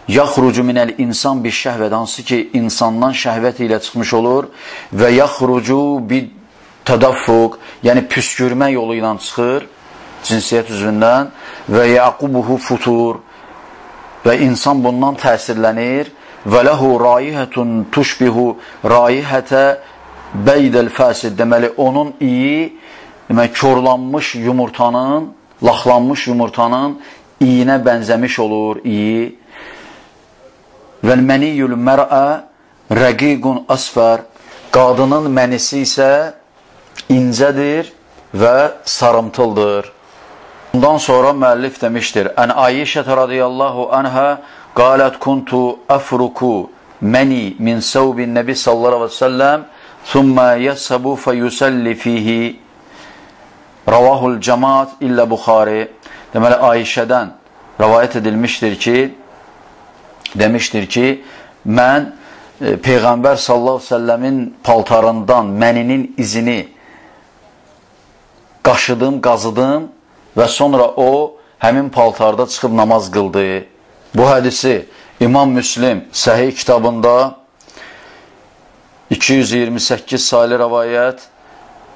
Yaxrucu minəl insan bir şəhvəd, hansı ki, insandan şəhvət ilə çıxmış olur və yaxrucu bir tədaffuq, yəni püskürmə yolu ilə çıxır cinsiyyət üzvündən və yaqubuhu futur və insan bundan təsirlənir və ləhu raihətun tuşbihu raihətə beydəl fəsid deməli onun iyi demək, körlanmış yumurtanın laxlanmış yumurtanın iyinə bənzəmiş olur iyi Vəl-məniyyül mərə rəqiqun əsfər. Qadının mənisi isə incədir və sarımtıldır. Bundan sonra müəllif demişdir. Ən Ayişət radiyallahu ənhə qalət kuntu əfruku məni min səvbin nəbi sallallahu aleyhi və səlləm thumma yəssəbu fəyusəlli fihi Ravahul cəmat illə Buxari. Deməli, Ayişədən rəvayət edilmişdir ki, demişdir ki mən e, Peyğəmbər sallallahu səlləmin paltarından məninin izini qaşıdım, qazıdım və sonra o həmin paltarda çıxıb namaz qıldı. Bu hədisi İmam Müslim Səhih kitabında 228 saylı rəvayət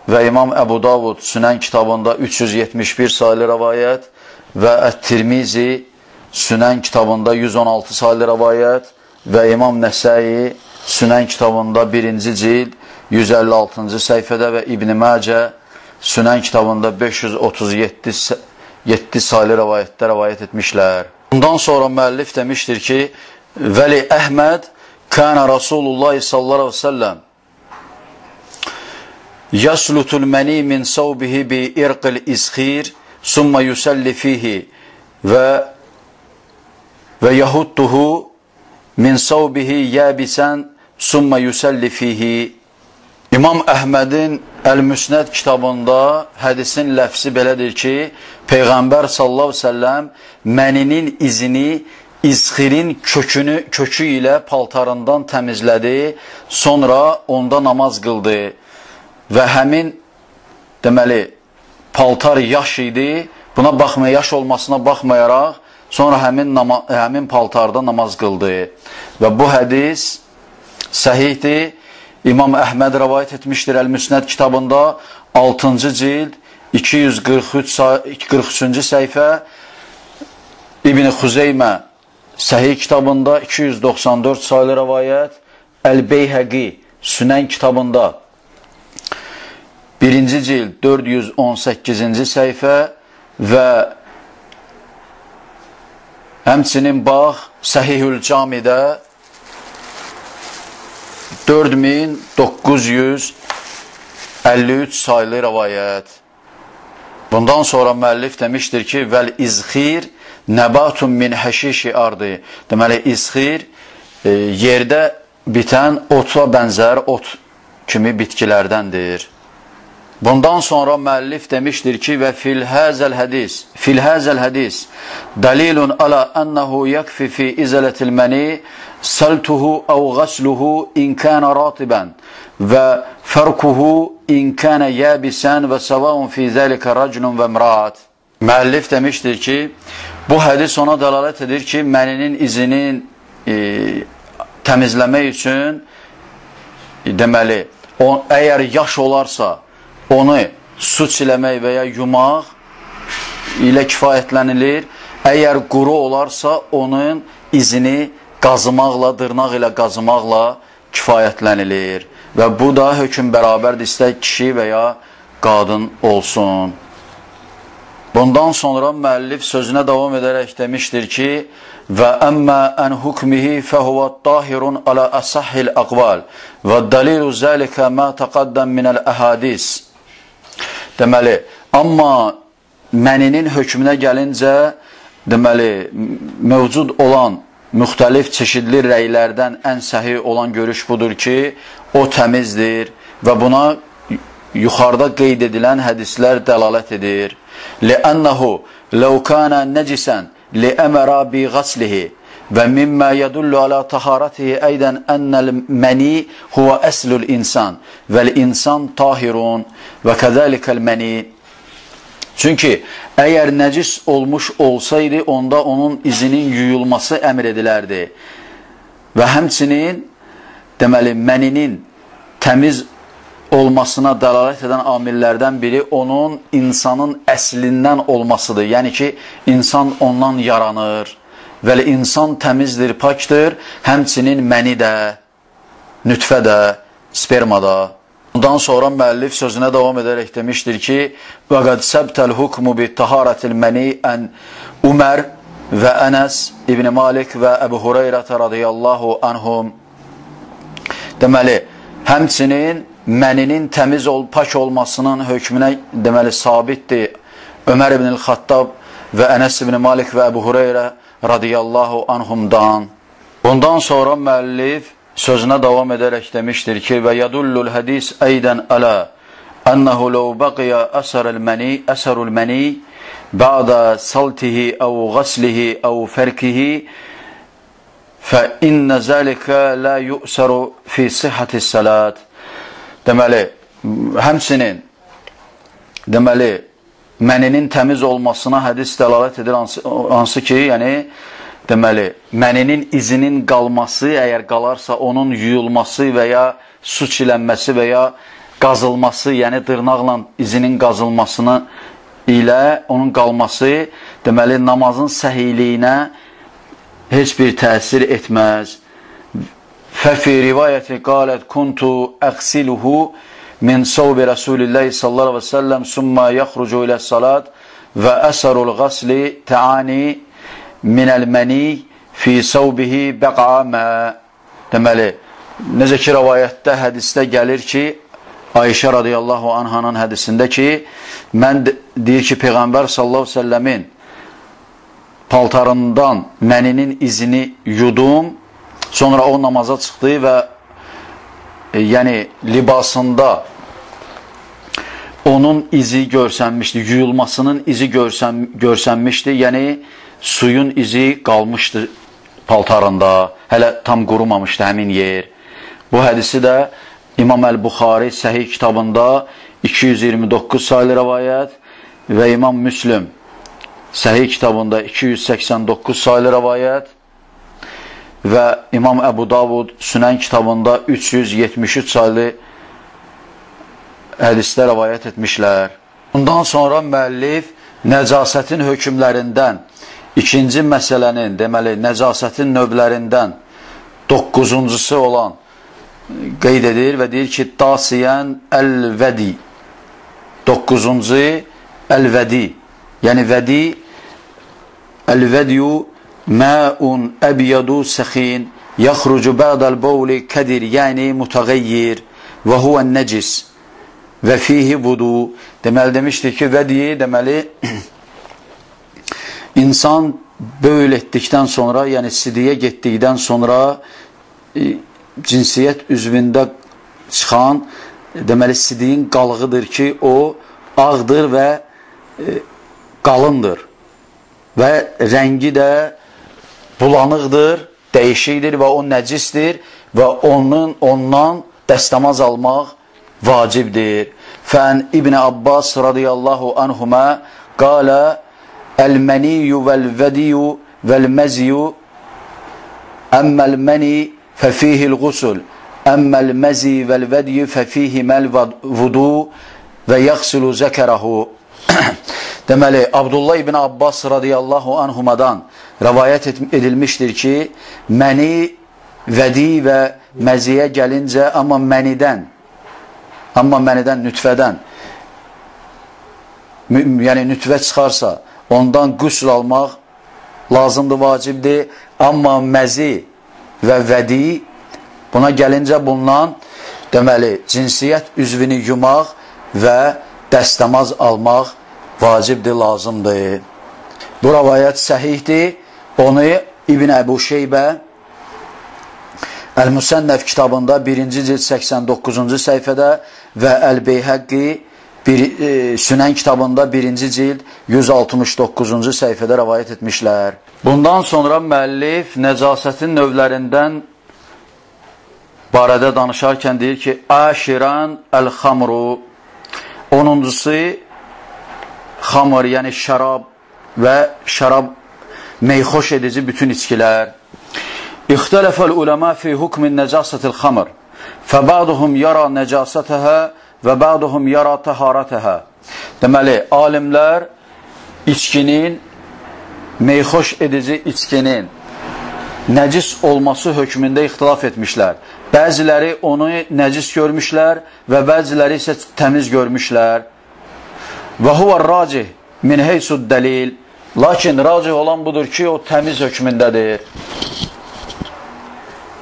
və İmam Əbu Davud Sünən kitabında 371 saylı rəvayət və Ət-Tirmizi Sünən kitabında 116 saylı rəvayət və İmam Nəsəyi Sünən kitabında 1-ci cild 156-cı səhifədə və İbn-i Məcə Sünən kitabında 537 7 saylı rəvayətdə rəvayət etmişlər. Bundan sonra müəllif demişdir ki, Vəli Əhməd kənə Rasulullah sallallahu aleyhi ve sellem yaslutul məni min savbihi bi irqil izxir summa yusalli fihi və və yahudduhu min savbihi yəbisən summa yusalli fihi. İmam Əhmədin Əl-Müsnəd kitabında hədisin ləfsi belədir ki, Peyğəmbər sallallahu səlləm məninin izini izxirin kökünü, kökü ilə paltarından təmizlədi, sonra onda namaz qıldı. Və həmin deməli, paltar yaş idi, buna baxmaya, yaş olmasına baxmayaraq, sonra həmin, nama, həmin paltarda namaz qıldı. Və bu hədis səhihdir. İmam Əhməd rəvayət etmişdir Əl-Müsnəd kitabında 6-cı cild 243-cü səhifə. İbn-i Xuzeymə Səhih kitabında 294 saylı rəvayət. Əl-Beyhəqi Sünən kitabında 1-ci cild 418-ci səhifə və həmçinin bax Səhihül Camidə 4953 saylı rəvayət. Bundan sonra müəllif demişdir ki, vəl izxir nəbatun min həşişi ardı. Deməli, izxir e, yerdə bitən otla bənzər ot kimi bitkilərdəndir. Bundan sonra müəllif demişdir ki, və fil həzəl hədis, fil həzəl hədis, dalilun ala ənəhu yəkfi fi izələtil məni, səltuhu əv qəsluhu in kənə ratibən və fərkuhu in kənə yəbisən və səvaun fi zəlikə rəclun və mraat. Müəllif demişdir ki, bu hədis ona dəlalət edir ki, məninin izinin e, təmizləmək üçün e, deməli, o, əgər yaş olarsa, onu su çiləmək və ya yumaq ilə kifayətlənilir. Əgər quru olarsa, onun izini qazımaqla, dırnaq ilə qazımaqla kifayətlənilir. Və bu da hökm bərabərdir, istək kişi və ya qadın olsun. Bundan sonra müəllif sözünə davam edərək demişdir ki, və əmmə ən hukmihi fəhuvə tahirun alə əsəhil əqval və dalilu zəlikə mə təqəddəm minəl əhadis. Deməli, amma məninin hökmünə gəlincə, deməli, mövcud olan müxtəlif çeşidli rəylərdən ən səhi olan görüş budur ki, o təmizdir və buna yuxarıda qeyd edilən hədislər dəlalət edir. لأنه لو كان نجسا لأمر بغسله Və mimmə yədullu alə taharatihi əydən ənəl məni huvə əslül insan vəl insan tahirun və kəzəlikəl məni. Çünki əgər nəcis olmuş olsaydı, onda onun izinin yuyulması əmr edilərdi. Və həmçinin, deməli, məninin təmiz olmasına dəlalət edən amillərdən biri onun insanın əslindən olmasıdır. Yəni ki, insan ondan yaranır. Vəli insan təmizdir, pakdır, həmçinin məni də, nütfə də, sperma da. Ondan sonra müəllif sözünə davam edərək demişdir ki, Və qəd səbtəl hukmu bi taharətil məni ən Umər və Ənəs İbn Malik və Əbu Hurayrətə radiyallahu anhum. Deməli, həmçinin məninin təmiz ol, pak olmasının hökmünə deməli sabitdir. Ömər ibn-i Xattab və Ənəs ibn Malik və Əbu Hurayrə radiyallahu anhumdan. Bundan sonra müəllif sözünə davam edərək demişdir ki, və yadullul hədis əydən ələ ənəhu ləv bəqiyə əsərul məni, əsərul məni bə'də saltihi əv qəslihi əv fərkihi fə innə zəlikə lə yu'səru fi sihhətis sələt Deməli, həmsinin deməli, məninin təmiz olmasına hədis dəlalət edir, hansı, hansı ki, yəni, deməli, məninin izinin qalması, əgər qalarsa, onun yuyulması və ya su çilənməsi və ya qazılması, yəni dırnaqla izinin qazılmasını ilə onun qalması, deməli, namazın səhiyliyinə heç bir təsir etməz. Fəfi rivayəti qalət kuntu əqsiluhu min savbi Rəsulilləhi sallallahu aleyhi və səlləm summa yaxrucu ilə salat və əsərul qasli təani minəl məni fi savbihi bəqa mə deməli, necə ki rəvayətdə hədisdə gəlir ki Ayşə radiyallahu anhanın hədisində ki mən deyir ki Peyğəmbər sallallahu aleyhi və səlləmin paltarından məninin izini yudum Sonra o namaza çıxdı və e, yəni libasında onun izi görsənmişdi, yuyulmasının izi görsən, görsənmişdi, yəni suyun izi qalmışdı paltarında, hələ tam qurumamışdı həmin yer. Bu hədisi də İmam Əl-Buxari Səhih kitabında 229 sayılı rəvayət və İmam Müslüm Səhih kitabında 289 sayılı rəvayət və İmam Əbu Davud Sünən kitabında 373 saylı hədisdə rəvayət etmişlər. Bundan sonra müəllif nəcasətin hökmlərindən ikinci məsələnin, deməli, nəcasətin növlərindən doqquzuncusu olan qeyd edir və deyir ki, dasiyən əl-vədi doqquzuncu əl-vədi yəni vədi əl-vədiyu Məun əbyadu səxin yaxrucu ba'dal bowli kədir, yəni mutağayyir və huvə nəcis və fihi vudu. Deməli, demişdik ki, vədiyi, deməli, insan böyül etdikdən sonra, yəni sidiyə getdikdən sonra e, cinsiyyət üzvündə çıxan deməli sidiyin qalığıdır ki, o ağdır və e, qalındır və rəngi də bulanıqdır, dəyişikdir və o nəcisdir və onun ondan dəstəmaz almaq vacibdir. Fən İbn Abbas radiyallahu anhuma qalə əl-məniyyu vəl-vədiyyu vəl-məziyyu əmməl-məni fəfihil qusul əmməl məzi vəl-vədiyyu fəfihiməl vudu və yaxsulu zəkərəhu Deməli, Abdullah ibn Abbas radiyallahu anhumadan rəvayət edilmişdir ki, məni vədi və məziyə gəlincə, amma mənidən, amma mənidən, nütfədən, yəni nütfə çıxarsa, ondan qüsl almaq lazımdır, vacibdir, amma məzi və vədi buna gəlincə bundan deməli, cinsiyyət üzvünü yumaq və dəstəmaz almaq vacibdir, lazımdır. Bu rəvayət səhihdir. Onu İbn Əbu Şeybə Əl-Müsənnəf kitabında 1-ci cild 89-cu səhifədə və Əl-Beyhəqqi bir, e, Sünən kitabında 1-ci cild 169-cu səhifədə rəvayət etmişlər. Bundan sonra müəllif nəcasətin növlərindən barədə danışarkən deyir ki, Əşirən əl-xamru 10-uncusu xamır, yəni şərab və şərab meyxoş edici bütün içkilər. İxtələfəl uləmə fi hukmin nəcasətil xamır. Fəbəduhum yara nəcasətəhə və bəduhum yara təharətəhə. Deməli, alimlər içkinin, meyxoş edici içkinin nəcis olması hökmündə ixtilaf etmişlər. Bəziləri onu nəcis görmüşlər və bəziləri isə təmiz görmüşlər. Və huvər racih min heysud dəlil. Lakin racih olan budur ki, o təmiz hökmündədir.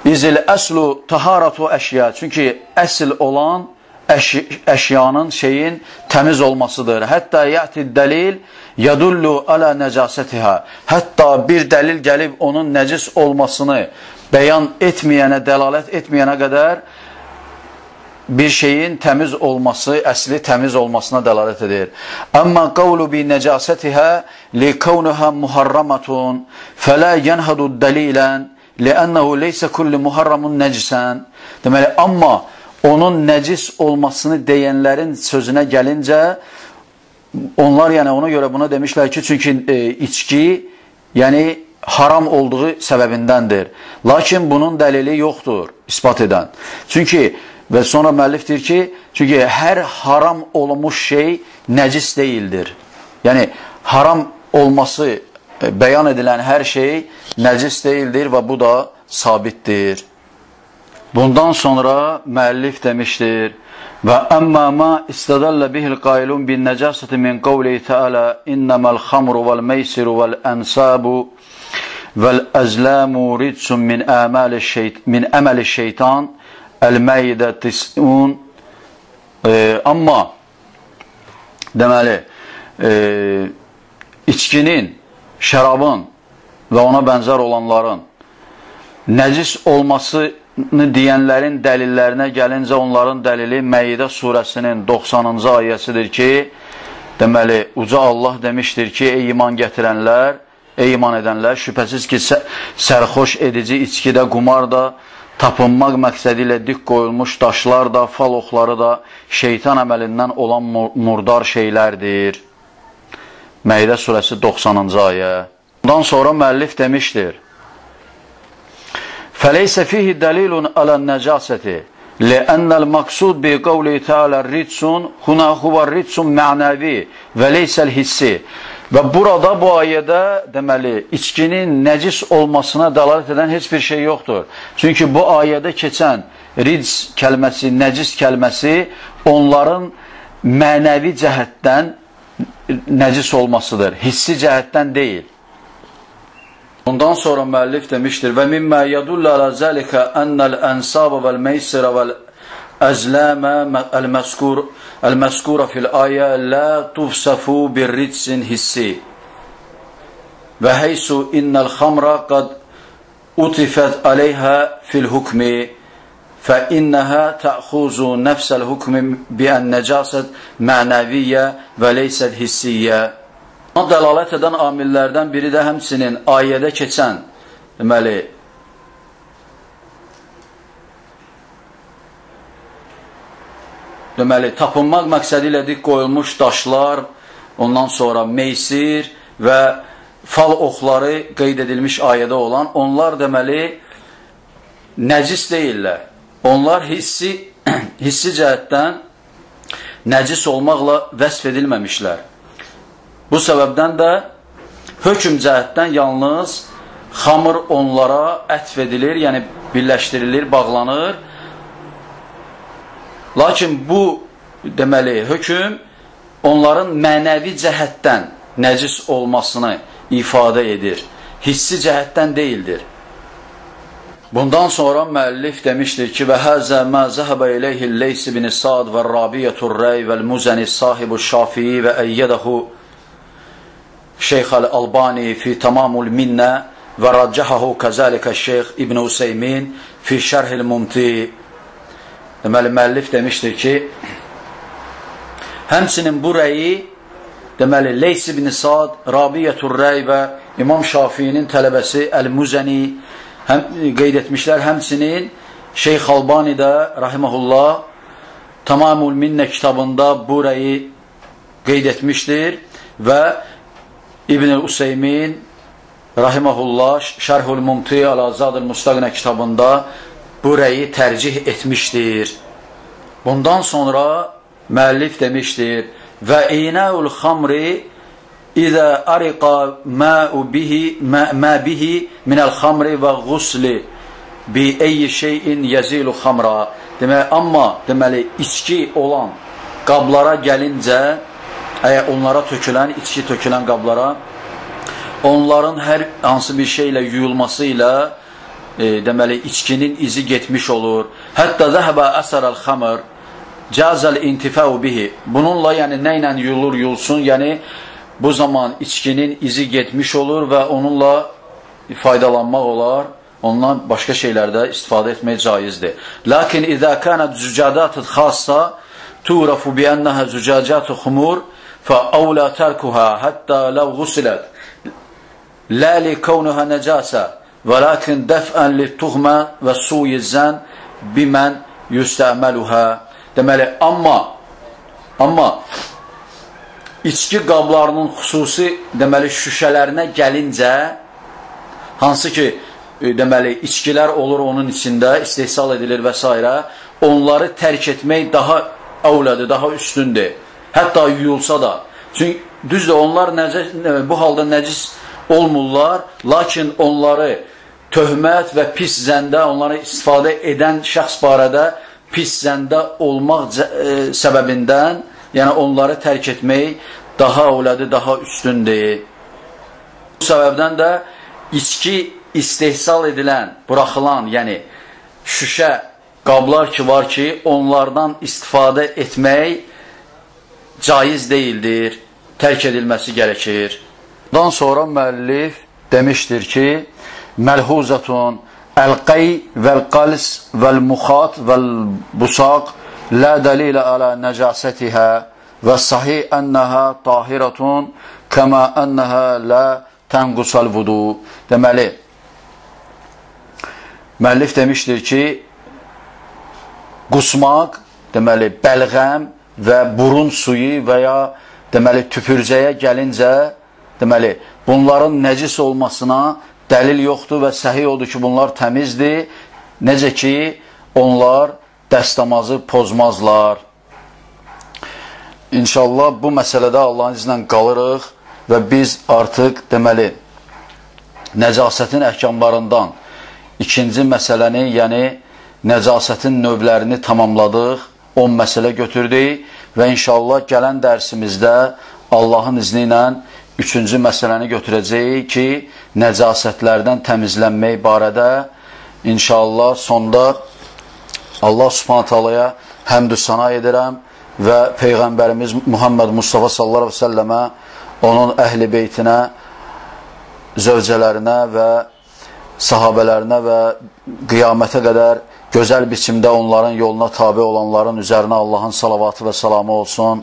İzil əslu taharatu əşya. Çünki əsl olan əş əşyanın şeyin təmiz olmasıdır. Hətta yəti dəlil yadullu alə nəcasətihə. Hətta bir dəlil gəlib onun nəcis olmasını bəyan etməyənə, dəlalət etməyənə qədər bir şeyin təmiz olması, əsli təmiz olmasına dəlalət edir. Amma qavlu bi nəcasətihə li kavnuhə muharramatun fələ yənhədu dəlilən liənnəhu leysə kulli muharramun nəcsən. Deməli, amma onun nəcis olmasını deyənlərin sözünə gəlincə, onlar yəni ona görə buna demişlər ki, çünki e, içki, yəni haram olduğu səbəbindəndir. Lakin bunun dəlili yoxdur, ispat edən. Çünki Və sonra müəllif deyir ki, çünki hər haram olmuş şey nəcis deyildir. Yəni, haram olması e, bəyan edilən hər şey nəcis deyildir və bu da sabitdir. Bundan sonra müəllif demişdir, və əmmə ma istədəllə bihil qailun bin nəcasəti min qavli teala innəməl xamru vəl meysiru vəl ənsabu vəl əzləmu ridsun min əməli şeytan Əl-Məidə tis'un e, Amma deməli e, içkinin, şərabın və ona bənzər olanların nəcis olmasını deyənlərin dəlillərinə gəlincə onların dəlili Məidə surəsinin 90-cı ayəsidir ki, deməli, uca Allah demişdir ki, ey iman gətirənlər, ey iman edənlər, şübhəsiz ki, sərxoş edici içkidə, qumar da, tapınmaq məqsədi ilə dik qoyulmuş daşlar da, fal oxları da şeytan əməlindən olan murdar şeylərdir. Məydə surəsi 90-cı ayə. Bundan sonra müəllif demişdir. Fəleysə fihi dəlilun alən nəcasəti لأن المقصود بقوله تعالى ritsun huna huwa ritsun mənavi və leysəl hissi Və burada bu ayədə deməli içkinin nəcis olmasına dəlalət edən heç bir şey yoxdur. Çünki bu ayədə keçən ric kəlməsi, nəcis kəlməsi onların mənəvi cəhətdən nəcis olmasıdır. Hissi cəhətdən deyil. Bundan sonra müəllif demişdir və mimmə yadullə alə zəlikə ennəl ənsabə vəl meysirə vəl أزلام المذكور المذكورة في الآية لا تفسف بالرجس هسي وحيث إن الخمر قد أطفت عليها في الحكم فإنها تأخذ نفس الحكم بأن نجاسة معنوية وليست هسية Ona dəlalət edən amillərdən biri də həmsinin ayədə keçən. Deməli deməli, tapınmaq məqsədi ilə dik qoyulmuş daşlar, ondan sonra meysir və fal oxları qeyd edilmiş ayədə olan, onlar deməli, nəcis deyirlər. Onlar hissi, hissi cəhətdən nəcis olmaqla vəsf edilməmişlər. Bu səbəbdən də hökm cəhətdən yalnız xamır onlara ətf edilir, yəni birləşdirilir, bağlanır. Lakin bu deməli hökm onların mənəvi cəhətdən nəcis olmasını ifadə edir. Hissi cəhətdən deyildir. Bundan sonra müəllif demişdir ki, və həzə mə zəhəbə iləyhi Leys ibn Sad və Rabiyyətur Rəy və Müzəni sahibu Şafii və əyyədəhu Şeyx Al-Albani fi tamamul minnə və rəcəhahu kəzəlikə Şeyx İbn Hüseymin fi şərhil mumti deməli, müəllif demişdir ki, həmsinin bu rəyi deməli, Leys ibn Sad, Rabiyyətur Rəy və İmam Şafiinin tələbəsi Əl-Müzəni həm, qeyd etmişlər. Həmsinin Şeyx Albani də rahiməhullah Tamamul Minnə kitabında bu rəyi qeyd etmişdir və İbn-i Useymin rahiməhullah Şərhul Mumti Al-Azadül Mustaqnə kitabında bu rəyi tərcih etmişdir. Bundan sonra müəllif demişdir və inəul xamri İzə ariqa mə'u bihi mə bihi minəl xamri və qusli bi eyyi şeyin yezilu xamra. Demək, amma deməli içki olan qablara gəlincə, əgər onlara tökülən, içki tökülən qablara onların hər hansı bir şeylə yuyulması ilə e, deməli içkinin izi getmiş olur. Hətta zəhəbə əsərəl xamr cəzəl intifəu bihi. Bununla yəni nə ilə yuyulur, yulsun, yəni bu zaman içkinin izi getmiş olur və onunla faydalanmaq olar, ondan başqa şeylərdə istifadə etmək caizdir. Lakin izə kənət zücadatı xassa turafu bi ənəhə zücacatı xumur fə əvlə tərkuhə həttə ləv qusilət lə li kavnuhə nəcəsə və lakin dəfən li tuğmə və suyizzən bimən yüstəməluhə deməli, amma amma içki qablarının xüsusi deməli şüşələrinə gəlincə hansı ki e, deməli içkilər olur onun içində istehsal edilir və s. onları tərk etmək daha əvlədir, daha üstündür. Hətta yuyulsa da. Çünki düzdür onlar nəcis, bu halda nəcis olmurlar, lakin onları töhmət və pis zəndə onları istifadə edən şəxs barədə pis zəndə olmaq e, səbəbindən yəni onları tərk etmək daha ölədir, daha üstündür. Bu səbəbdən də içki istehsal edilən, buraxılan, yəni şüşə qablar ki var ki, onlardan istifadə etmək caiz deyildir, tərk edilməsi gərəkir. Ondan sonra müəllif demişdir ki, məlhuzatun əlqəy vəl-qals vəl-muxat vəl-busaq la dalilə alə nəcasətihə və sahih ənəhə tahiratun kəmə ənəhə la tənqusal vudu. Deməli, müəllif demişdir ki, qusmaq, deməli, bəlğəm və burun suyu və ya deməli, tüpürzəyə gəlincə, deməli, bunların nəcis olmasına dəlil yoxdur və səhih odur ki bunlar təmizdir necə ki onlar dəstəmazı pozmazlar. İnşallah bu məsələdə Allahın izlə qalırıq və biz artıq deməli nəcasətin əhkamlarından ikinci məsələni, yəni nəcasətin növlərini tamamladıq, 10 məsələ götürdük və inşallah gələn dərsimizdə Allahın izni ilə üçüncü məsələni götürəcəyik ki, nəcasətlərdən təmizlənmək barədə inşallah sonda Allah subhanət alaya həmdü sana edirəm və Peyğəmbərimiz Muhammed Mustafa sallallahu aleyhi və səlləmə, onun əhli beytinə, zövcələrinə və sahabələrinə və qiyamətə qədər gözəl biçimdə onların yoluna tabi olanların üzərinə Allahın salavatı və salamı olsun.